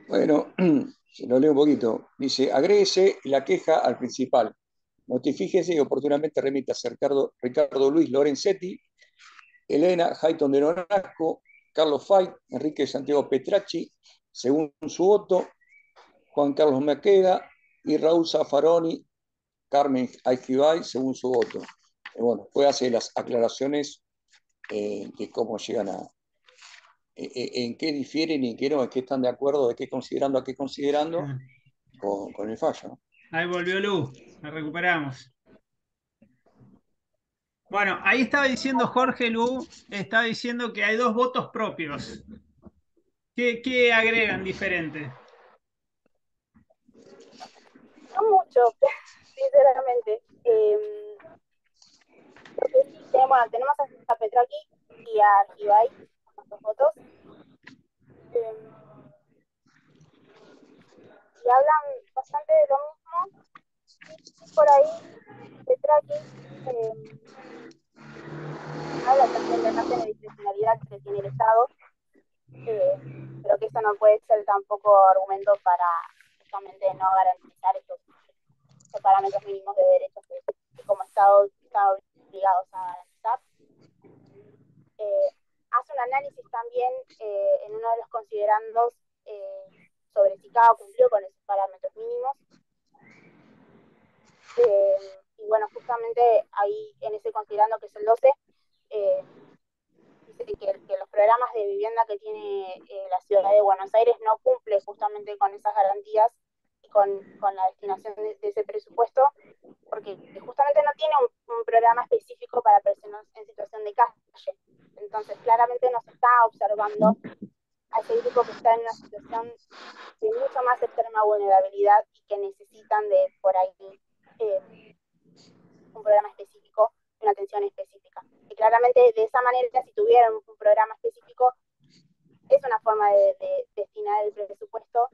Bueno, se lo leo un poquito. Dice, agréguese la queja al principal. Notifíquese y oportunamente remita a Ricardo, Ricardo Luis Lorenzetti, Elena Hayton de Nolasco, Carlos Fay, Enrique Santiago Petracci, según su voto, Juan Carlos Maqueda y Raúl Zaffaroni, Carmen Aikibay, según su voto. bueno, puede hacer las aclaraciones eh, de cómo llegan a, eh, eh, en qué difieren y en qué no, en qué están de acuerdo, de qué considerando a qué considerando con, con el fallo. Ahí volvió Luz, la recuperamos. Bueno, ahí estaba diciendo Jorge Lu, estaba diciendo que hay dos votos propios. ¿Qué, agregan diferente? No mucho, sinceramente. Eh, tenemos, tenemos a Petraki y a Ibai, dos votos. Eh, y hablan bastante de lo mismo por ahí de tracking eh, habla también de una discrecionalidad que tiene el Estado, eh, pero que eso no puede ser tampoco argumento para justamente no garantizar estos, parámetros mínimos de derechos que, como Estado están obligados a garantizar. Eh, hace un análisis también eh, en uno de los considerandos sobre si cada cumplió con esos parámetros mínimos eh, y bueno, justamente ahí en ese considerando que es el 12, eh, dice que, los programas de vivienda que tiene eh, la ciudad de Buenos Aires no cumple justamente con esas garantías y con, la destinación de, ese presupuesto, porque justamente no tiene un, programa específico para personas en situación de calle. Entonces, claramente nos está observando a ese grupo que está en una situación de mucho más extrema vulnerabilidad y que necesitan de por ahí eh, un programa específico, una atención específica. Y claramente de esa manera, si tuvieran un programa específico, es una forma de, destinar el presupuesto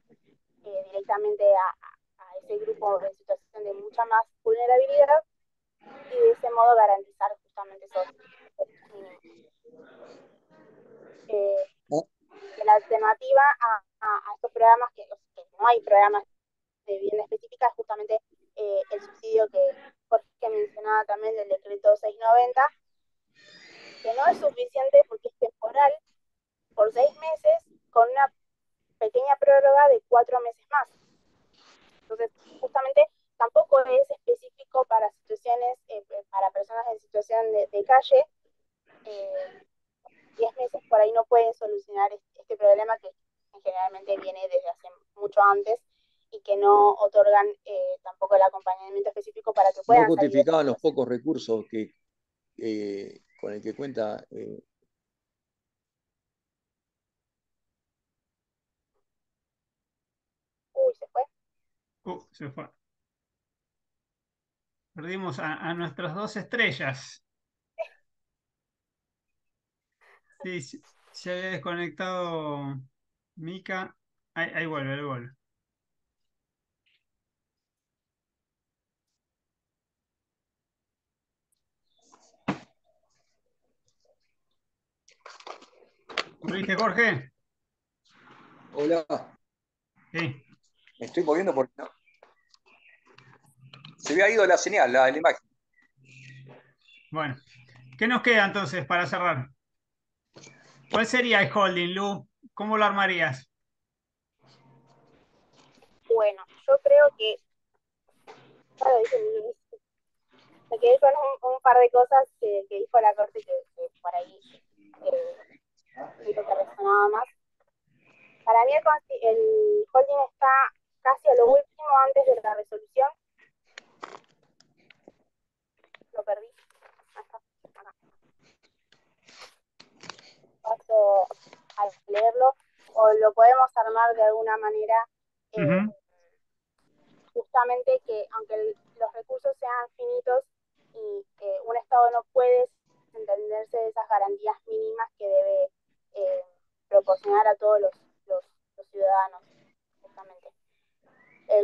eh, directamente a, a, ese grupo en situación de mucha más vulnerabilidad y de ese modo garantizar justamente esos eh, la alternativa a, estos programas, que, no hay programas de vivienda específica, es justamente eh, el subsidio que Jorge mencionaba también del decreto 690, que no es suficiente porque es temporal por seis meses con una pequeña prórroga de cuatro meses más. Entonces, justamente tampoco es específico para situaciones, eh, para personas en situación de, calle. Eh, diez meses por ahí no pueden solucionar este problema que generalmente viene desde hace mucho antes y que no otorgan eh, tampoco el acompañamiento específico para que puedan. No justificaban los pocos recursos que eh, con el que cuenta. Eh. Uy, se fue. Uh, se fue. Perdimos a, a nuestras dos estrellas. Sí, se había desconectado Mica. Ahí, ahí vuelve, ahí vuelve. ¿Viste, Jorge? Hola. Sí. Me estoy moviendo porque no. Se había ido la señal, la, la imagen. Bueno, ¿qué nos queda entonces para cerrar? ¿Cuál sería el holding, Lu? ¿Cómo lo armarías? Bueno, yo creo que. me quedé con un, par de cosas que, dijo la corte que, por ahí eh, que resonaba más. Para mí el, el holding está casi a lo último antes de la resolución. Lo perdí. paso al leerlo, o lo podemos armar de alguna manera, eh, justamente que aunque los recursos sean finitos y que un Estado no puede entenderse de esas garantías mínimas que debe eh, proporcionar a todos los, los, ciudadanos, justamente.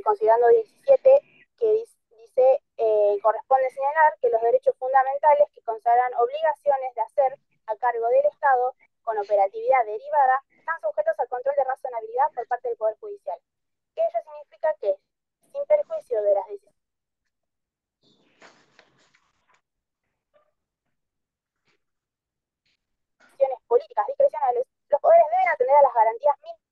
considerando 17, que dice, eh, corresponde señalar que los derechos fundamentales que consagran obligaciones de hacer a cargo del Estado con operatividad derivada están sujetos al control de razonabilidad por parte del Poder Judicial. Ello significa que, sin perjuicio de las decisiones políticas discrecionales, los poderes deben atender a las garantías mínimas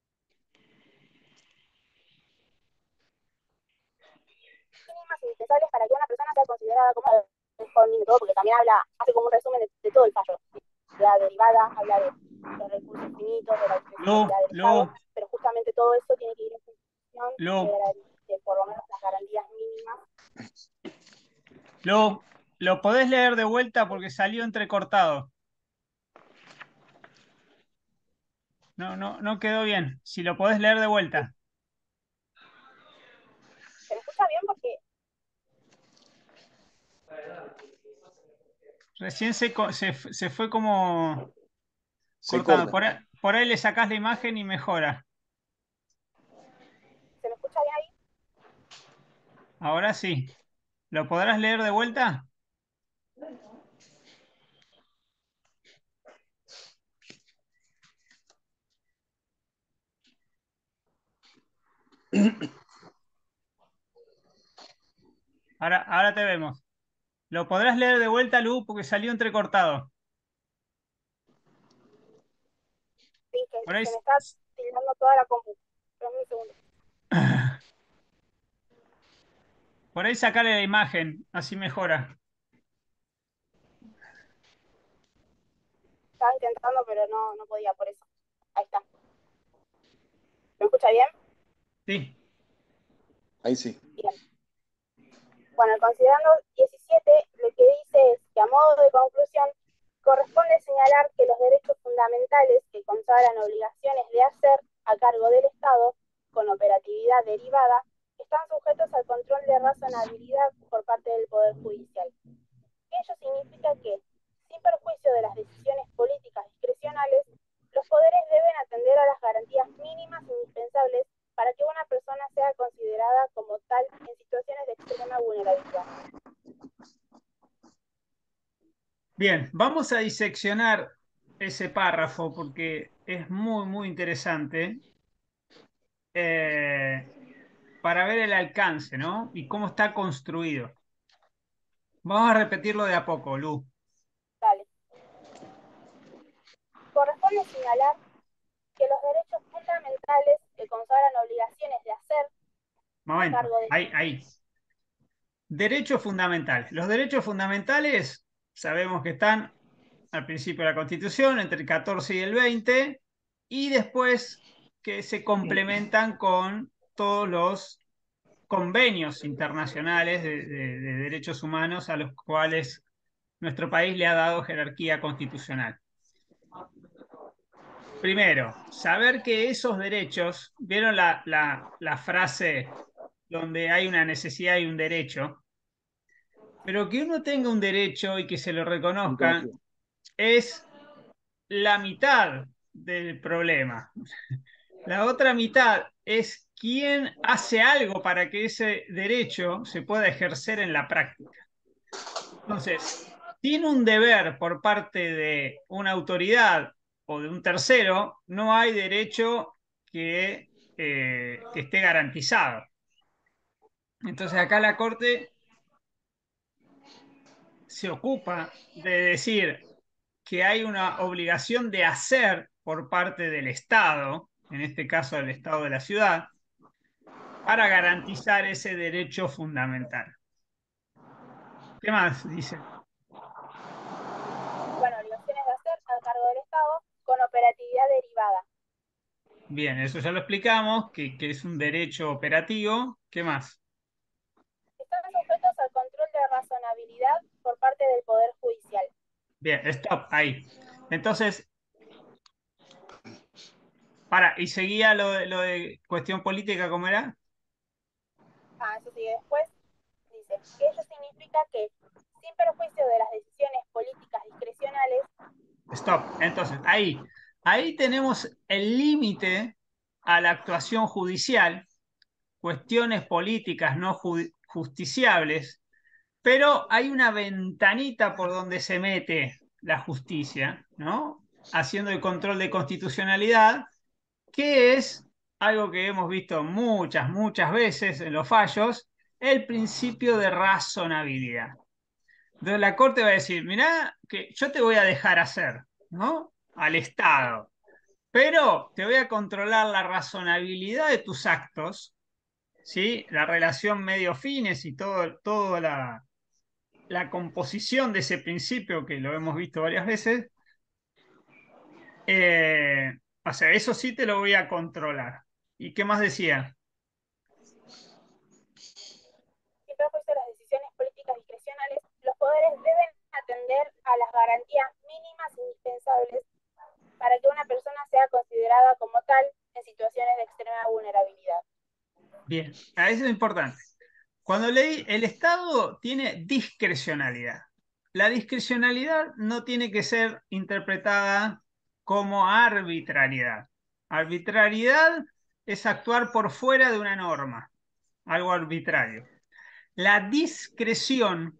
indispensables para que una persona sea considerada como el de todo, porque también habla, hace como un resumen de todo el fallo la derivada, habla de los recursos finitos, de la disponibilidad del Estado, pero justamente todo eso tiene que ir en función de, por lo menos las garantías mínimas. Lo, lo podés leer de vuelta porque salió entrecortado. No, no, no quedó bien. Si lo podés leer de vuelta. ¿Se escucha bien? Porque Recién se, se, fue como cortado. Por ahí, le sacás la imagen y mejora. ¿Se me escucha bien ahí? Ahora sí. ¿Lo podrás leer de vuelta? Ahora, ahora te vemos. Lo podrás leer de vuelta, Lu, porque salió entrecortado. Por me está tirando toda la compu. Un segundo. Por ahí sacarle la imagen, así mejora. Estaba intentando, pero no, no podía, por eso. Ahí está. ¿Me escucha bien? Sí. Ahí sí. Bien. Bueno, considerando 17, lo que dice es que a modo de conclusión, corresponde señalar que los derechos fundamentales que consagran obligaciones de hacer a cargo del Estado, con operatividad derivada, están sujetos al control de razonabilidad por parte del Poder Judicial. Ello significa que, sin perjuicio de las decisiones políticas discrecionales, los poderes deben atender a las garantías mínimas indispensables para que una persona sea considerada como tal en situaciones de extrema vulnerabilidad. Bien, vamos a diseccionar ese párrafo porque es muy, muy interesante eh, para ver el alcance, ¿no? Y cómo está construido. Vamos a repetirlo de a poco, Lu. Dale. Corresponde señalar que los derechos fundamentales que consagran obligaciones de hacer Momento, de- ahí, ahí. Derechos fundamentales. Los derechos fundamentales sabemos que están al principio de la Constitución, entre el 14 y el 20, y después que se complementan con todos los convenios internacionales de, de- de derechos humanos a los cuales nuestro país le ha dado jerarquía constitucional. Primero, saber que esos derechos, ¿vieron la, la- la frase donde hay una necesidad y un derecho? Pero que uno tenga un derecho y que se lo reconozcan es la mitad del problema. La otra mitad es quién hace algo para que ese derecho se pueda ejercer en la práctica. Entonces, sin un deber por parte de una autoridad o de un tercero, no hay derecho que, eh, que esté garantizado. Entonces, acá la Corte se ocupa de decir que hay una obligación de hacer por parte del Estado, en este caso del Estado de la ciudad, para garantizar ese derecho fundamental. ¿Qué más dice? Operatividad derivada. Bien, eso ya lo explicamos, que, que es un derecho operativo. ¿Qué más? Están sujetos al control de razonabilidad por parte del Poder Judicial. Bien, stop, ahí. Entonces, para, y seguía lo de, lo de cuestión política, ¿cómo era? Ah, eso sigue después. Dice que ello significa que, sin perjuicio de las decisiones políticas discrecionales, Stop. Entonces, ahí, ahí tenemos el límite a la actuación judicial, cuestiones políticas no ju- justiciables, pero hay una ventanita por donde se mete la justicia, ¿no? Haciendo el control de constitucionalidad, que es algo que hemos visto muchas, muchas veces en los fallos, el principio de razonabilidad. Entonces la Corte va a decir, mirá, que yo te voy a dejar hacer, ¿no? Al Estado, pero te voy a controlar la razonabilidad de tus actos, ¿sí? La relación medio-fines y todo, toda la, composición de ese principio que lo hemos visto varias veces. Eh, o sea, eso sí te lo voy a controlar. ¿Y qué más decía? de las decisiones políticas discrecionales, los poderes deben atender a las garantías mínimas indispensables para que una persona sea considerada como tal en situaciones de extrema vulnerabilidad. Bien, a eso es importante. Cuando leí, el Estado tiene discrecionalidad. La discrecionalidad no tiene que ser interpretada como arbitrariedad. Arbitrariedad es actuar por fuera de una norma, algo arbitrario. La discreción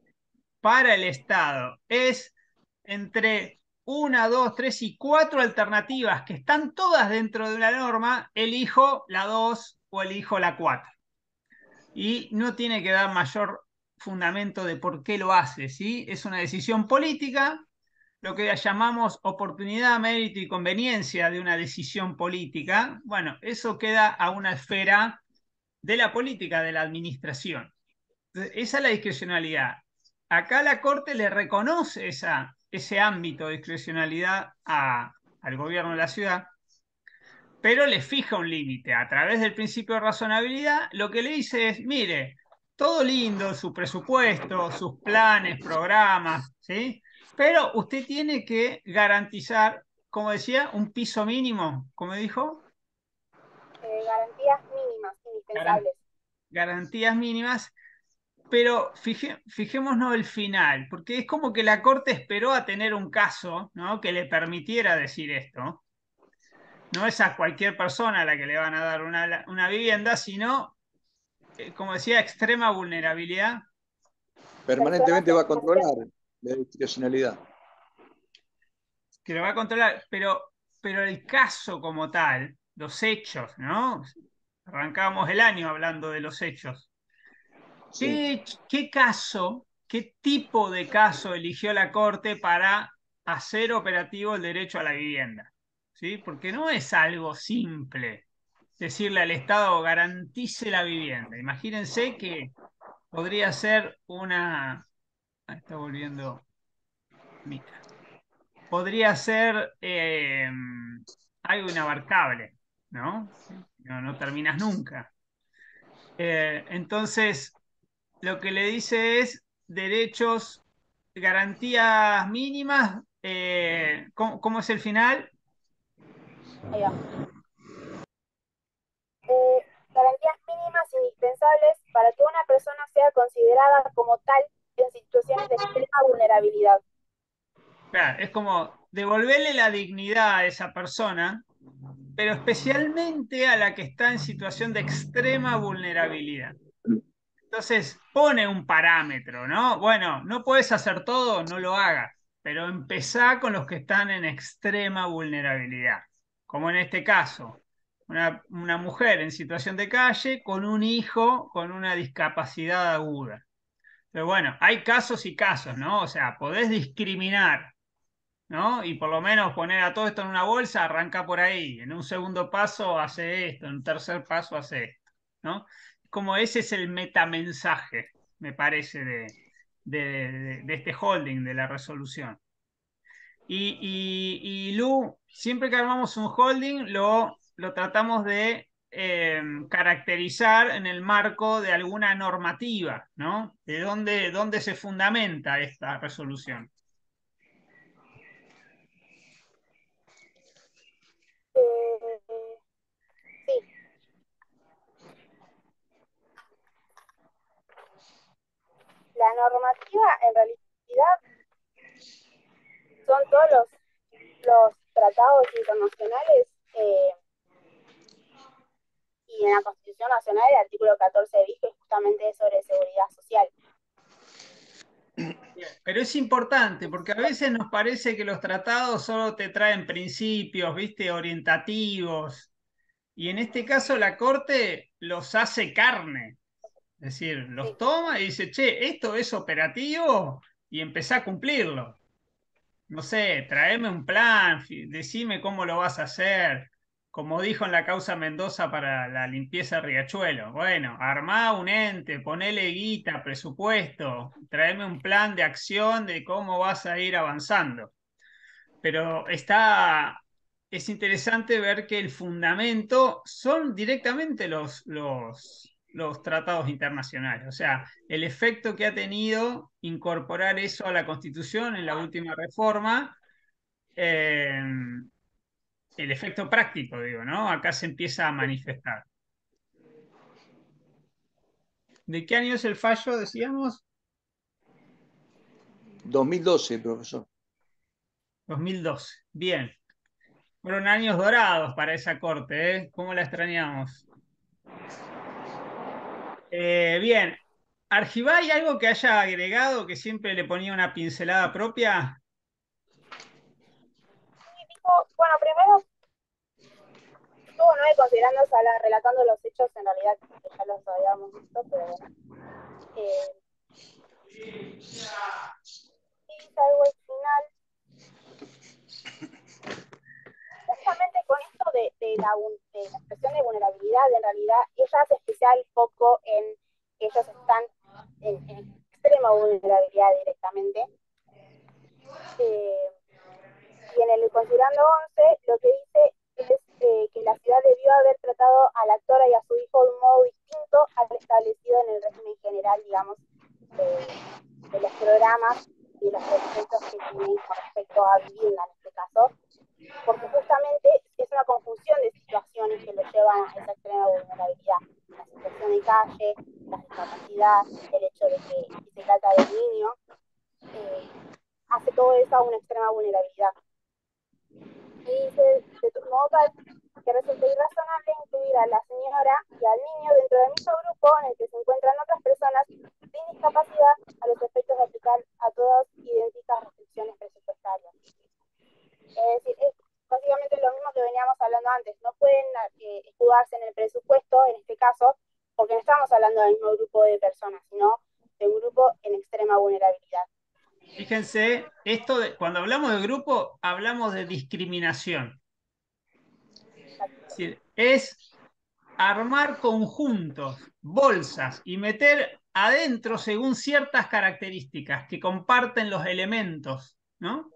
para el Estado es entre una, dos, tres y cuatro alternativas que están todas dentro de una norma, elijo la dos o elijo la cuatro. Y no tiene que dar mayor fundamento de por qué lo hace, ¿sí? Es una decisión política, lo que llamamos oportunidad, mérito y conveniencia de una decisión política. Bueno, eso queda a una esfera de la política, de la administración. Esa es la discrecionalidad. Acá la Corte le reconoce esa, ese ámbito de discrecionalidad al gobierno de la ciudad, pero le fija un límite. A través del principio de razonabilidad, lo que le dice es, mire, todo lindo, su presupuesto, sus planes, programas, ¿sí? Pero usted tiene que garantizar, como decía, un piso mínimo, como dijo. Eh, garantías mínimas, indispensables. Garantías mínimas, pero fijémonos el final, porque es como que la Corte esperó a tener un caso ¿no? que le permitiera decir esto. No es a cualquier persona a la que le van a dar una, una vivienda, sino, eh, como decía, extrema vulnerabilidad. Permanentemente va a controlar la discrecionalidad. Que lo va a controlar, pero, pero el caso como tal, los hechos, ¿no? Arrancamos el año hablando de los hechos. ¿Qué, ¿Qué caso, qué tipo de caso eligió la Corte para hacer operativo el derecho a la vivienda? ¿Sí? Porque no es algo simple decirle al Estado garantice la vivienda. Imagínense que podría ser una, está volviendo Mica. Podría ser eh, algo inabarcable, ¿no? ¿no? No, terminas nunca. Eh, entonces, lo que le dice es derechos, garantías mínimas. Eh, ¿cómo, es el final? garantías mínimas indispensables para que una persona sea considerada como tal en situaciones de extrema vulnerabilidad. Claro, es como devolverle la dignidad a esa persona, pero especialmente a la que está en situación de extrema vulnerabilidad. Entonces pone un parámetro, ¿no? Bueno, no puedes hacer todo, no lo hagas, pero empezá con los que están en extrema vulnerabilidad, como en este caso, una, una mujer en situación de calle con un hijo con una discapacidad aguda. Pero bueno, hay casos y casos, ¿no? O sea, podés discriminar, ¿no? Y por lo menos poner a todo esto en una bolsa, arranca por ahí. En un segundo paso hace esto, en un tercer paso hace esto, ¿no? Como ese es el metamensaje, me parece, de, este holding, de la resolución. Y, Lu, siempre que armamos un holding, lo, tratamos de Em, caracterizar en el marco de alguna normativa, ¿no? ¿De dónde se fundamenta esta resolución? Eh, sí. La normativa en realidad son todos los, los tratados internacionales eh, y en la Constitución Nacional el artículo 14 dice justamente sobre seguridad social. Pero es importante porque a veces nos parece que los tratados solo te traen principios, viste, orientativos. Y en este caso la Corte los hace carne. Es decir, los toma y dice, che, esto es operativo y empezá a cumplirlo. No sé, tráeme un plan, decime cómo lo vas a hacer como dijo en la causa Mendoza para la limpieza de Riachuelo. Bueno, armá un ente, ponele guita, presupuesto, tráeme un plan de acción de cómo vas a ir avanzando. Pero está, es interesante ver que el fundamento son directamente los, los, los tratados internacionales. O sea, el efecto que ha tenido incorporar eso a la Constitución en la última reforma. Eh, el efecto práctico, digo, ¿no? Acá se empieza a manifestar. ¿De qué año es el fallo, decíamos? 2012, profesor. 2012, bien. Fueron años dorados para esa corte, ¿eh? ¿Cómo la extrañamos? Eh, bien, ¿Argibay algo que haya agregado que siempre le ponía una pincelada propia? bueno, primero estuvo ¿no? considerando, relatando los hechos en realidad que ya los habíamos visto, pero bueno. Eh, y algo al final. Justamente con esto de, de, la, de la expresión de vulnerabilidad, en realidad ella hace especial foco en que ellos están en, en extrema vulnerabilidad directamente. Eh, y en el considerando 11 lo que dice es eh, que la ciudad debió haber tratado a la actora y a su hijo de un modo distinto al establecido en el régimen general, digamos, de los programas y los presupuestos que tienen con respecto a vivienda en este caso, porque justamente es una conjunción de situaciones que lo llevan a esa extrema vulnerabilidad. La situación de calle, la discapacidad, el hecho de que se trata de niño, eh, hace todo eso una extrema vulnerabilidad. Y de modo tal que resulta irrazonable incluir a la señora y al niño dentro del mismo grupo en el que se encuentran otras personas sin discapacidad a los efectos de aplicar a todas idénticas restricciones presupuestarias. Es decir, es básicamente lo mismo que veníamos hablando antes. No pueden eh, escudarse en el presupuesto, en este caso, porque no estamos hablando del mismo grupo de personas, sino de un grupo en extrema vulnerabilidad. Fíjense, esto de, cuando hablamos de grupo, hablamos de discriminación. Es, decir, es armar conjuntos, bolsas y meter adentro según ciertas características que comparten los elementos, ¿no?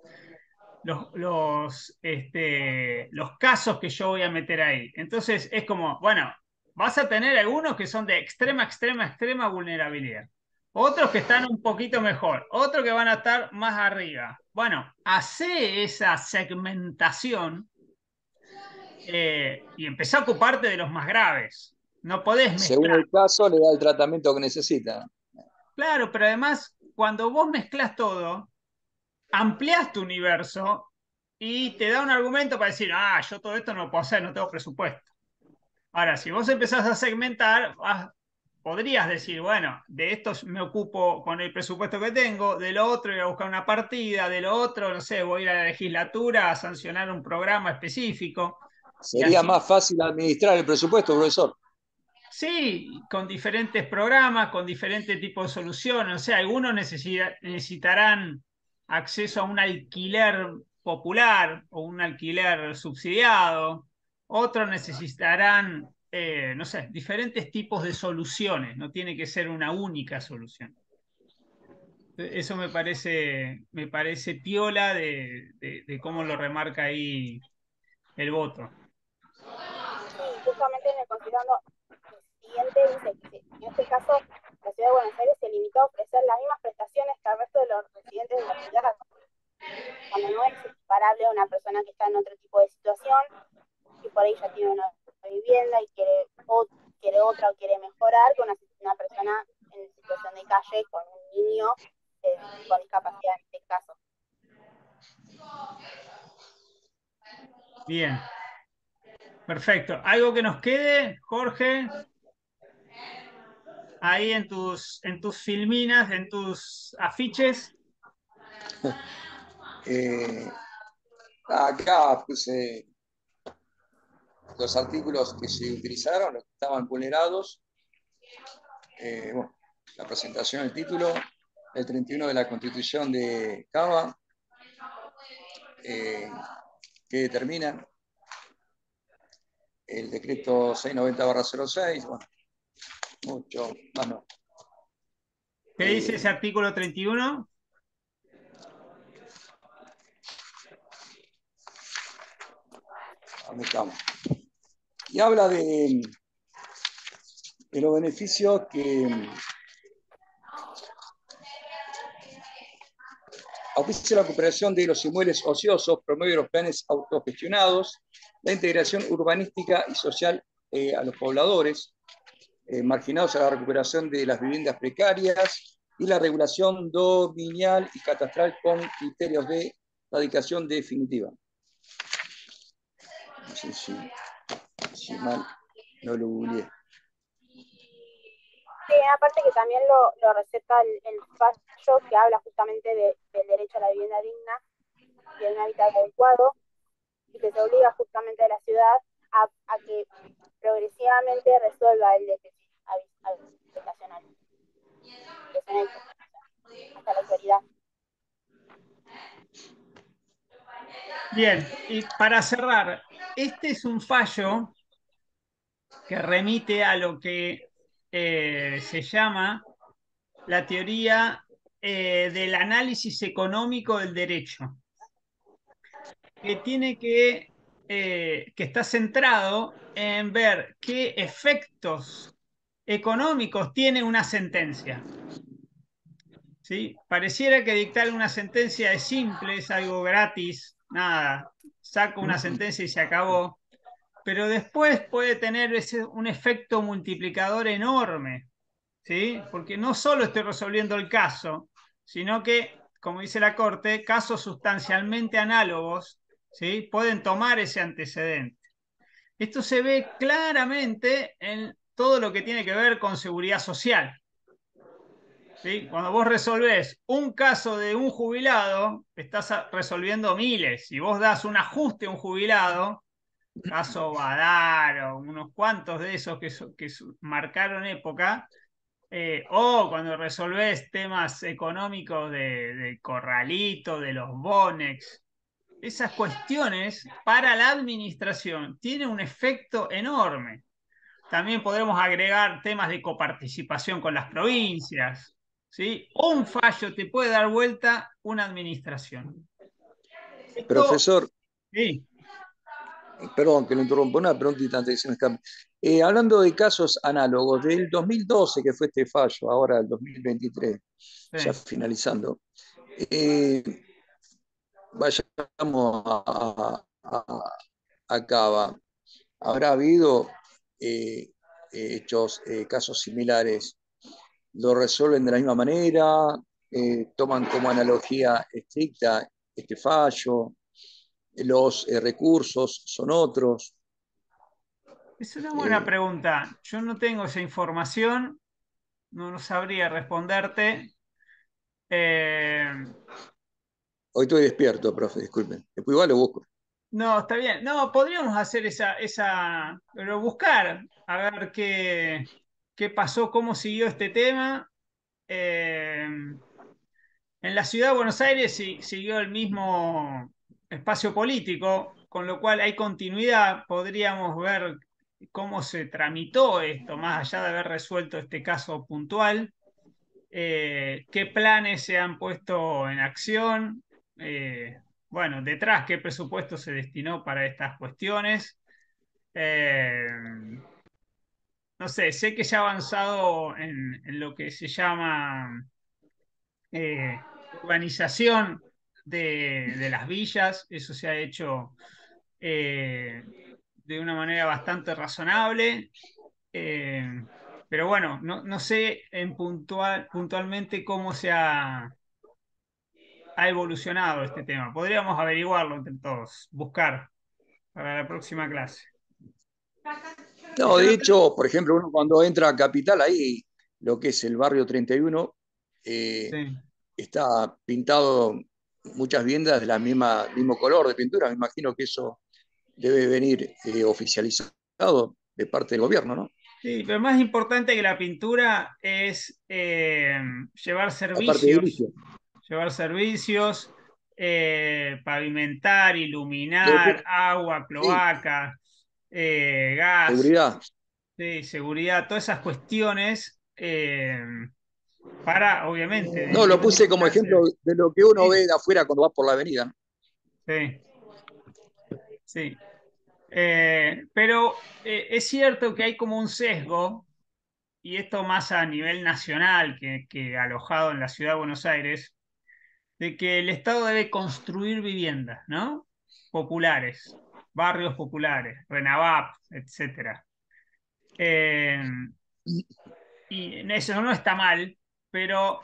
Los, los, este, los casos que yo voy a meter ahí. Entonces es como, bueno, vas a tener algunos que son de extrema, extrema, extrema vulnerabilidad. Otros que están un poquito mejor, otros que van a estar más arriba. Bueno, hace esa segmentación eh, y empezá a ocuparte de los más graves. No podés mezclar. Según el caso, le da el tratamiento que necesita. Claro, pero además, cuando vos mezclas todo, amplias tu universo y te da un argumento para decir, ah, yo todo esto no lo puedo hacer, no tengo presupuesto. Ahora, si vos empezás a segmentar, podrías decir, bueno, de estos me ocupo con el presupuesto que tengo, de lo otro voy a buscar una partida, de lo otro, no sé, voy a ir a la legislatura a sancionar un programa específico. Sería más fácil administrar el presupuesto, profesor. Sí, con diferentes programas, con diferentes tipos de soluciones. O sea, algunos necesitarán acceso a un alquiler popular o un alquiler subsidiado. Otros necesitarán, eh, no sé, diferentes tipos de soluciones. No tiene que ser una única solución. Eso me parece, me parece piola de, cómo lo remarca ahí el voto justamente en el considerando siguiente dice que en este caso la ciudad de Buenos Aires se limitó a ofrecer las mismas prestaciones que al resto de los residentes de la ciudad, cuando no es equiparable a una persona que está en otro tipo de situación, y por ahí ya tiene una vivienda y quiere otra o quiere mejorar con una, persona en situación de calle con un niño eh, con discapacidad en este caso. Bien, Perfecto. ¿Algo que nos quede, Jorge? Ahí en tus, en tus filminas, en tus afiches. Eh, acá puse los artículos que se utilizaron, los que estaban vulnerados. Eh, bueno, la presentación, el título, el 31 de la Constitución de Cava, eh, que determina el decreto 690-06, bueno, mucho más no. ¿Qué dice ese artículo 31? estamos. Y habla de, de los beneficios que auspicia la recuperación de los inmuebles ociosos, promueve los planes autogestionados, la integración urbanística y social eh, a los pobladores, eh, marginados a la recuperación de las viviendas precarias y la regulación dominial y catastral con criterios de radicación definitiva. No sé si, mal no lo googleé. Sí, aparte que también lo, receta el, el, fallo que habla justamente del derecho a la vivienda digna y a un hábitat adecuado, y que se obliga justamente a la ciudad a, a que progresivamente resuelva el déficit Bien, y para cerrar, este es un fallo que remite a lo que eh, se llama la teoría eh, del análisis económico del derecho, que tiene que, eh, que está centrado en ver qué efectos económicos tiene una sentencia. ¿Sí? Pareciera que dictar una sentencia es simple, es algo gratis, nada, saco una sentencia y se acabó, pero después puede tener un efecto multiplicador enorme, ¿sí? porque no solo estoy resolviendo el caso, sino que, como dice la Corte, casos sustancialmente análogos ¿sí? pueden tomar ese antecedente. Esto se ve claramente en todo lo que tiene que ver con seguridad social. ¿Sí? Cuando vos resolvés un caso de un jubilado, estás resolviendo miles. Si vos das un ajuste a un jubilado, caso Badar unos cuantos de esos que, que marcaron época, eh, o cuando resolvés temas económicos de, Corralito, de los Bonex, esas cuestiones para la administración tienen un efecto enorme. También podemos agregar temas de coparticipación con las provincias. ¿sí? Un fallo te puede dar vuelta una administración. Profesor. Sí. Perdón que lo interrumpo, una preguntita antes de que se me escape. Eh, hablando de casos análogos, del 2012, que fue este fallo, ahora el 2023, ya finalizando, eh, vayamos a, a, Cava. ¿Habrá habido eh, hechos, casos similares? ¿Lo resuelven de la misma manera? ¿Toman como analogía estricta este fallo? ¿Los recursos son otros? Es una buena pregunta. Yo no tengo esa información, no, sabría responderte. Eh, Hoy estoy despierto, profe, disculpen. Después igual lo busco. No, está bien. No, podríamos hacer esa, esa, pero buscar, a ver qué, qué pasó, cómo siguió este tema. Eh, en la ciudad de Buenos Aires siguió el mismo espacio político, con lo cual hay continuidad. Podríamos ver cómo se tramitó esto, más allá de haber resuelto este caso puntual, eh, qué planes se han puesto en acción, eh, bueno, detrás qué presupuesto se destinó para estas cuestiones. Eh, no sé, sé que se ha avanzado en, lo que se llama urbanización de, las villas, eso se ha hecho de una manera bastante razonable. Eh, pero bueno, no, sé en puntual, puntualmente cómo se ha, ha evolucionado este tema. Podríamos averiguarlo entre todos, buscar para la próxima clase. No, de hecho, por ejemplo, uno cuando entra a Capital, ahí lo que es el barrio 31, eh, está pintado muchas viviendas de la misma mismo color de pintura. Me imagino que eso debe venir eh, oficializado de parte del gobierno, ¿no? Sí, pero más importante que la pintura es eh, llevar servicios. Llevar servicios, eh, pavimentar, iluminar, agua, cloaca, gas. Seguridad. Sí, seguridad, todas esas cuestiones para, obviamente. No, lo puse como ejemplo de lo que uno ve de afuera cuando va por la avenida. Sí. Sí. Eh, pero eh, es cierto que hay como un sesgo, y esto más a nivel nacional que, alojado en la ciudad de Buenos Aires, de que el Estado debe construir viviendas, ¿no? Populares, barrios populares, Renavap, etc. Eh, y eso no está mal, pero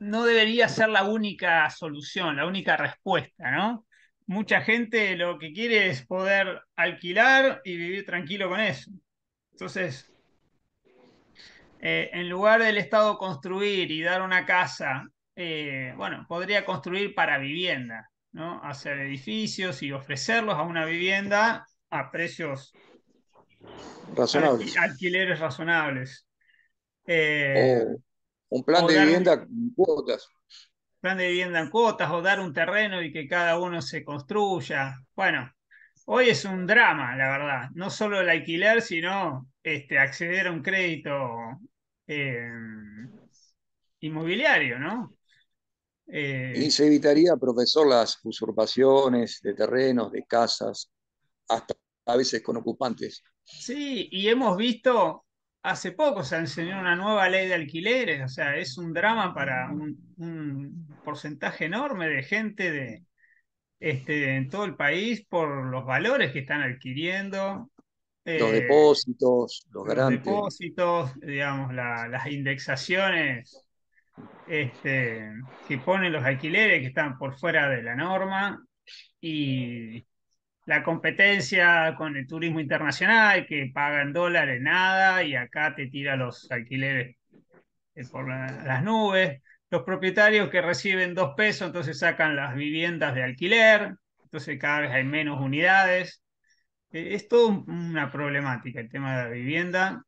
no debería ser la única solución, la única respuesta, ¿no? mucha gente lo que quiere es poder alquilar y vivir tranquilo con eso. Entonces, eh, en lugar del Estado construir y dar una casa, eh, bueno, podría construir para vivienda, ¿no? Hacer edificios y ofrecerlos a una vivienda a precios razonables. alquileres razonables. Eh, un plan de vivienda con cuotas plan de vivienda en cuotas o dar un terreno y que cada uno se construya. Bueno, hoy es un drama, la verdad. No solo el alquiler, sino este, acceder a un crédito eh, inmobiliario, ¿no? Eh, y se evitaría, profesor, las usurpaciones de terrenos, de casas, hasta a veces con ocupantes. Sí, y hemos visto, hace poco se enseñó una nueva ley de alquileres, o sea, es un drama para un, porcentaje enorme de gente de, este, en todo el país por los valores que están adquiriendo. Los eh, depósitos, los, los depósitos, digamos, las indexaciones este, que ponen los alquileres que están por fuera de la norma y la competencia con el turismo internacional que paga en dólares nada y acá te tira los alquileres eh, por las nubes. Los propietarios que reciben dos pesos, entonces sacan las viviendas de alquiler, entonces cada vez hay menos unidades. Eh, es todo una problemática el tema de la vivienda,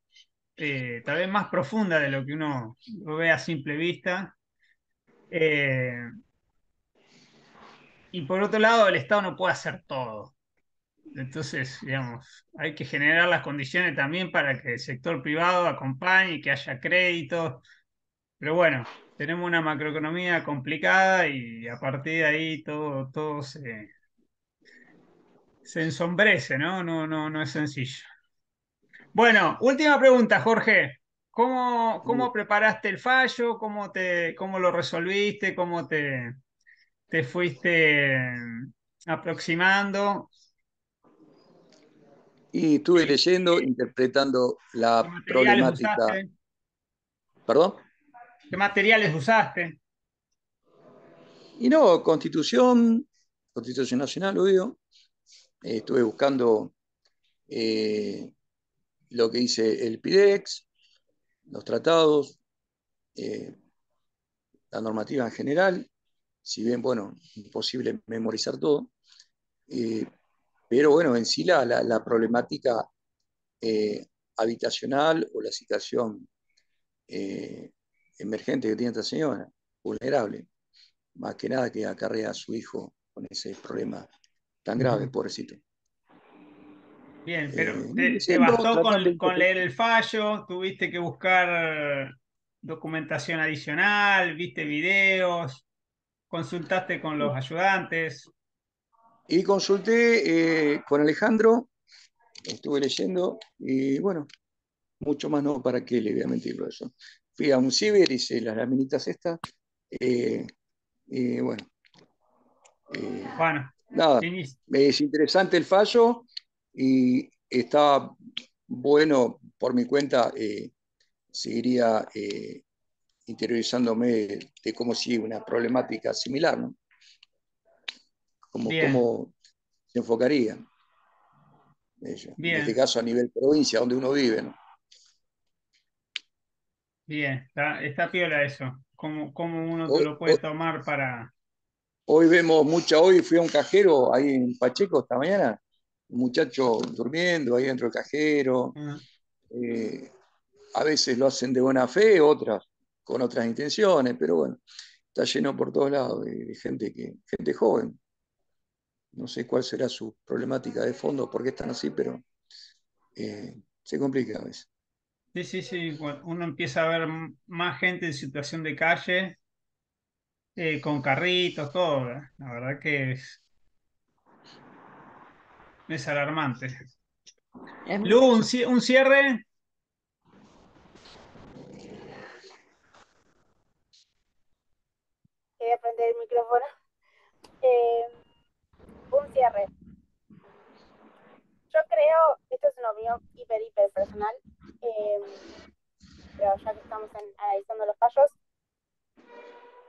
eh, tal vez más profunda de lo que uno lo ve a simple vista. y por otro lado, el Estado no puede hacer todo. Entonces, digamos, hay que generar las condiciones también para que el sector privado acompañe, que haya créditos. Pero bueno, tenemos una macroeconomía complicada y a partir de ahí todo, todo se, se ensombrece, ¿no? No, no, no es sencillo. Bueno, última pregunta, Jorge. ¿Cómo, cómo preparaste el fallo? ¿Cómo, te, cómo lo resolviste? ¿Cómo te, te fuiste aproximando? Y estuve leyendo, interpretando la problemática. ¿Perdón? ¿Qué materiales usaste? Y no, Constitución, Constitución Nacional, obvio. Eh, estuve buscando eh, lo que dice el PIDEX, los tratados, eh, la normativa en general, si bien, bueno, imposible memorizar todo. Pero bueno, en sí la, la, problemática eh, habitacional o la situación eh, emergente que tiene esta señora, vulnerable, más que nada que acarrea a su hijo con ese problema tan grave, pobrecito. Bien, pero eh, te, bastó con, con, leer el fallo, tuviste que buscar documentación adicional, viste videos, consultaste con los ayudantes. Y consulté eh, con Alejandro, estuve leyendo, y bueno, mucho más no, ¿para qué le voy a mentir eso? Fui a un ciber, hice las laminitas estas, eh, y bueno. Eh, bueno, nada, es interesante el fallo y está bueno por mi cuenta, seguiría interiorizándome de cómo sigue una problemática similar, ¿no? cómo se enfocaría. En este caso a nivel provincia, donde uno vive. ¿no? Bien, está, está piola eso. ¿Cómo, cómo uno te lo puede tomar para...? Hoy vemos mucha, hoy fui a un cajero ahí en Pacheco esta mañana, un muchacho durmiendo ahí dentro del cajero. Ah. Eh, a veces lo hacen de buena fe, otras con otras intenciones, pero bueno, está lleno por todos lados de, gente, que, gente joven. No sé cuál será su problemática de fondo, por qué están así, pero eh, se complica a veces. Sí, sí, sí. uno empieza a ver más gente en situación de calle, eh, con carritos, todo. La verdad que es, es alarmante. Lu, un, un cierre. Quería prender el micrófono. Eh, un cierre. Yo creo, esto es una opinión hiper, hiper personal, em, pero ya que estamos analizando los fallos,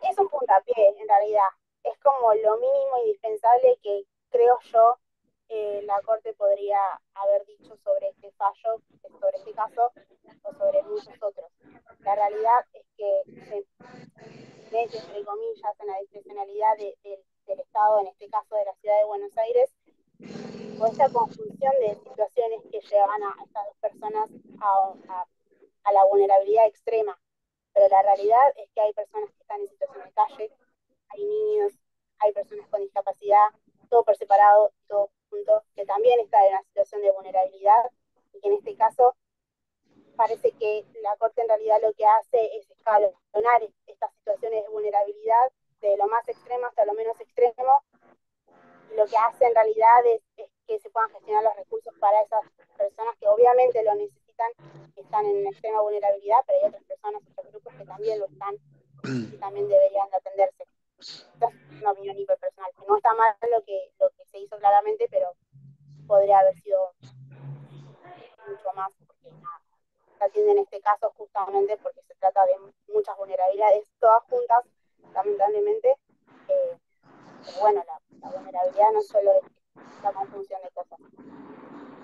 es un puntapié en realidad. Es como lo mínimo indispensable que creo yo eh, la Corte podría haber dicho sobre este fallo, sobre este caso o sobre muchos otros. La realidad es que se mete, entre comillas, en la discrecionalidad de, de, del Estado, en este caso de la ciudad de Buenos Aires, con esta conjunción de situaciones que llevan a estas dos personas a, a, la vulnerabilidad extrema. Pero la realidad es que hay personas que están en situación de calle, hay niños, hay personas con discapacidad, todo por separado, todo que también están en una situación de vulnerabilidad y en este caso parece que la Corte en realidad lo que hace es escalonar esta situaciones de vulnerabilidad, de lo más extremo hasta lo menos extremo. Lo que hace en realidad es, que se puedan gestionar los recursos para esas personas que obviamente lo necesitan, que están en extrema vulnerabilidad, pero hay otras personas, otros grupos que también lo están y también deberían de atenderse. Una opinión hiperpersonal, no está mal lo que, lo que se hizo claramente, pero podría haber sido mucho más, porque nada, se atiende en este caso justamente porque se trata de muchas vulnerabilidades todas juntas, lamentablemente. Eh, bueno, la, vulnerabilidad no solo es la conjunción de cosas.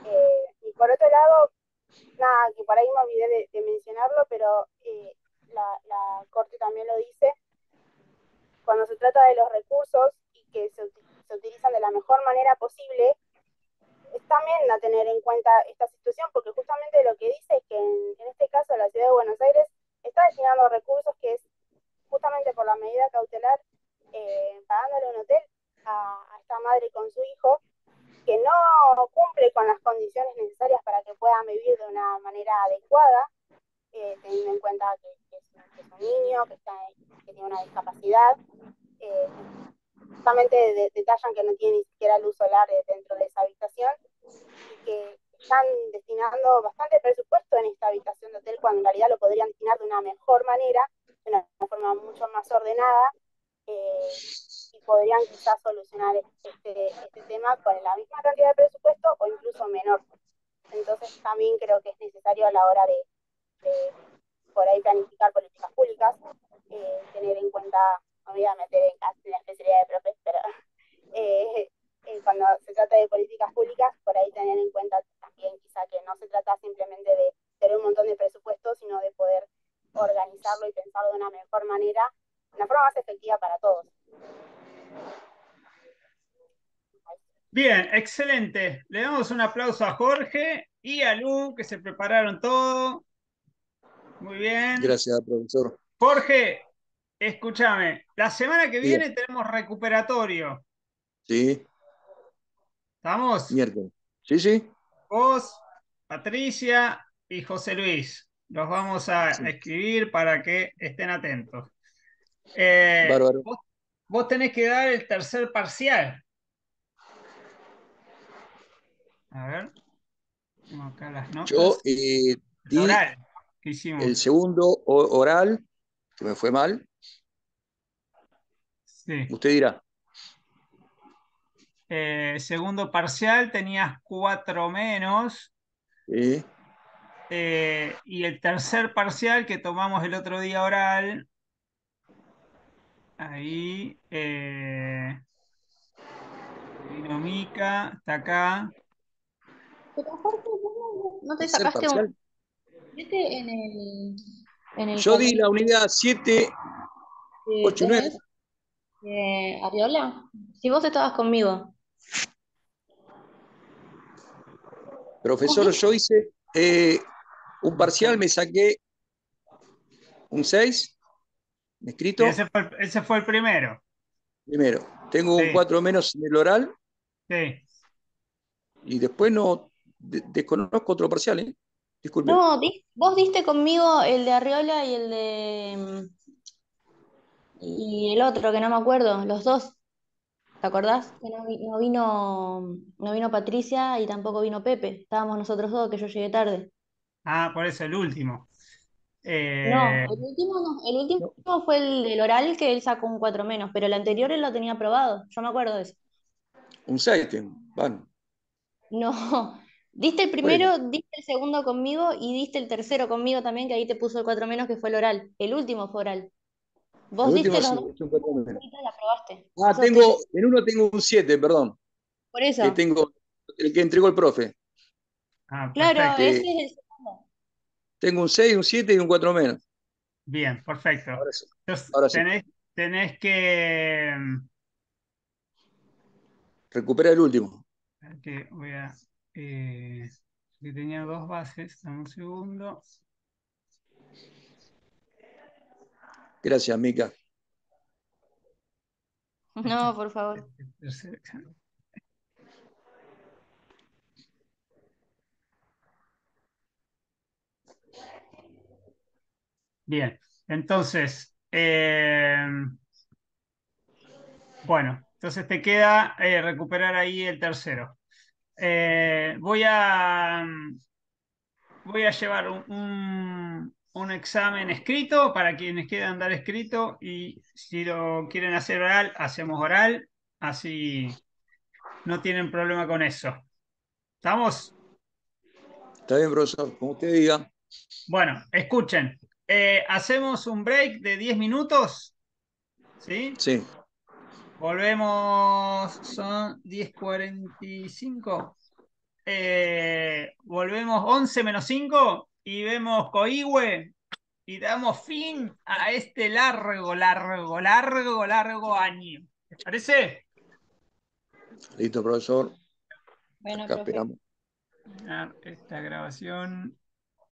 Eh, y por otro lado, nada, que por ahí me olvidé de, mencionarlo, pero eh, la, la, Corte también lo dice, cuando se trata de los recursos y que se, se utilizan de la mejor manera posible, es también a tener en cuenta esta situación, porque justamente lo que dice es que en, este caso la ciudad de Buenos Aires está destinando recursos que es justamente por la medida cautelar, eh, pagándole un hotel a, esta madre con su hijo, que no cumple con las condiciones necesarias para que puedan vivir de una manera adecuada, eh, teniendo en cuenta que, es, un niño, que, está, que tiene una discapacidad. Eh, justamente detallan que no tiene ni siquiera luz solar dentro de esa habitación y que están destinando bastante presupuesto en esta habitación de hotel cuando en realidad lo podrían destinar de una mejor manera, de una forma mucho más ordenada eh, y podrían quizás solucionar este, este tema con la misma cantidad de presupuesto o incluso menor. Entonces también creo que es necesario a la hora de, por ahí planificar políticas públicas, eh, tener en cuenta me voy a meter en, la especialidad de profes, pero eh, eh, cuando se trata de políticas públicas, por ahí tener en cuenta también quizá que no se trata simplemente de tener un montón de presupuestos, sino de poder organizarlo y pensarlo de una mejor manera, de una forma más efectiva para todos. Bien, excelente. Le damos un aplauso a Jorge y a Lu, que se prepararon todo. Muy bien. Gracias, profesor. Jorge, Escúchame, la semana que viene tenemos recuperatorio. Sí. ¿Estamos? Miércoles. Sí, sí. Vos, Patricia y José Luis. Los vamos a escribir para que estén atentos. Eh, vos, tenés que dar el tercer parcial. A ver. Acá las notas. Yo eh, hicimos? el segundo oral, que me fue mal, Usted dirá. Eh, segundo parcial tenías cuatro menos. Sí. Eh, y el tercer parcial que tomamos el otro día oral. Ahí. Eh, está acá. Pero Jorge, no, te sacaste un. En el, en el Yo di la unidad 7, 8, 9. Eh, Ariola, si vos estabas conmigo. Profesor, yo hice eh, un parcial, me saqué un 6, escrito. Ese fue, ese fue, el primero. Primero. Tengo un 4 menos en el oral. Sí. Y después no desconozco otro parcial, ¿eh? Disculpe. No, vos diste conmigo el de Arriola y el de y el otro que no me acuerdo, los dos. ¿Te acordás? Que no, vino, no vino Patricia y tampoco vino Pepe. Estábamos nosotros dos, que yo llegué tarde. Ah, por eso el último. Eh, no, el último no. El último fue el del oral que él sacó un 4 menos, pero el anterior él lo tenía aprobado. Yo me acuerdo de eso. Un 6, van. No, diste el primero, diste el segundo conmigo y diste el tercero conmigo también, que ahí te puso el 4 menos, que fue el oral. El último fue oral. Vos diste los la probaste. Ah, tengo, en uno tengo un 7, perdón. Por eso. Que tengo, el que entregó el profe. Ah, claro, ese es el segundo. Tengo un 6, un 7 y un 4 menos. Bien, perfecto. Ahora sí. tenés, que. Mm, Recupera el último. Que voy a. Eh, que tenía dos bases, dame un segundo. Gracias, Mica. No, por favor. Bien, entonces, Eh, bueno, entonces te queda eh, recuperar ahí el tercero. Eh, voy a voy a llevar un, un, examen escrito para quienes quieran dar escrito y si lo quieren hacer oral, hacemos oral, así no tienen problema con eso. ¿Estamos? Está bien, profesor, como usted diga. Bueno, escuchen, eh, hacemos un break de 10 minutos. ¿Sí? Sí. Volvemos, son 10.45. Eh, volvemos 11 menos 5 y vemos Coihue y damos fin a este largo, largo, largo, largo año. ¿Te parece? Listo, profesor. Bueno, Acá profe. esperamos. Esta grabación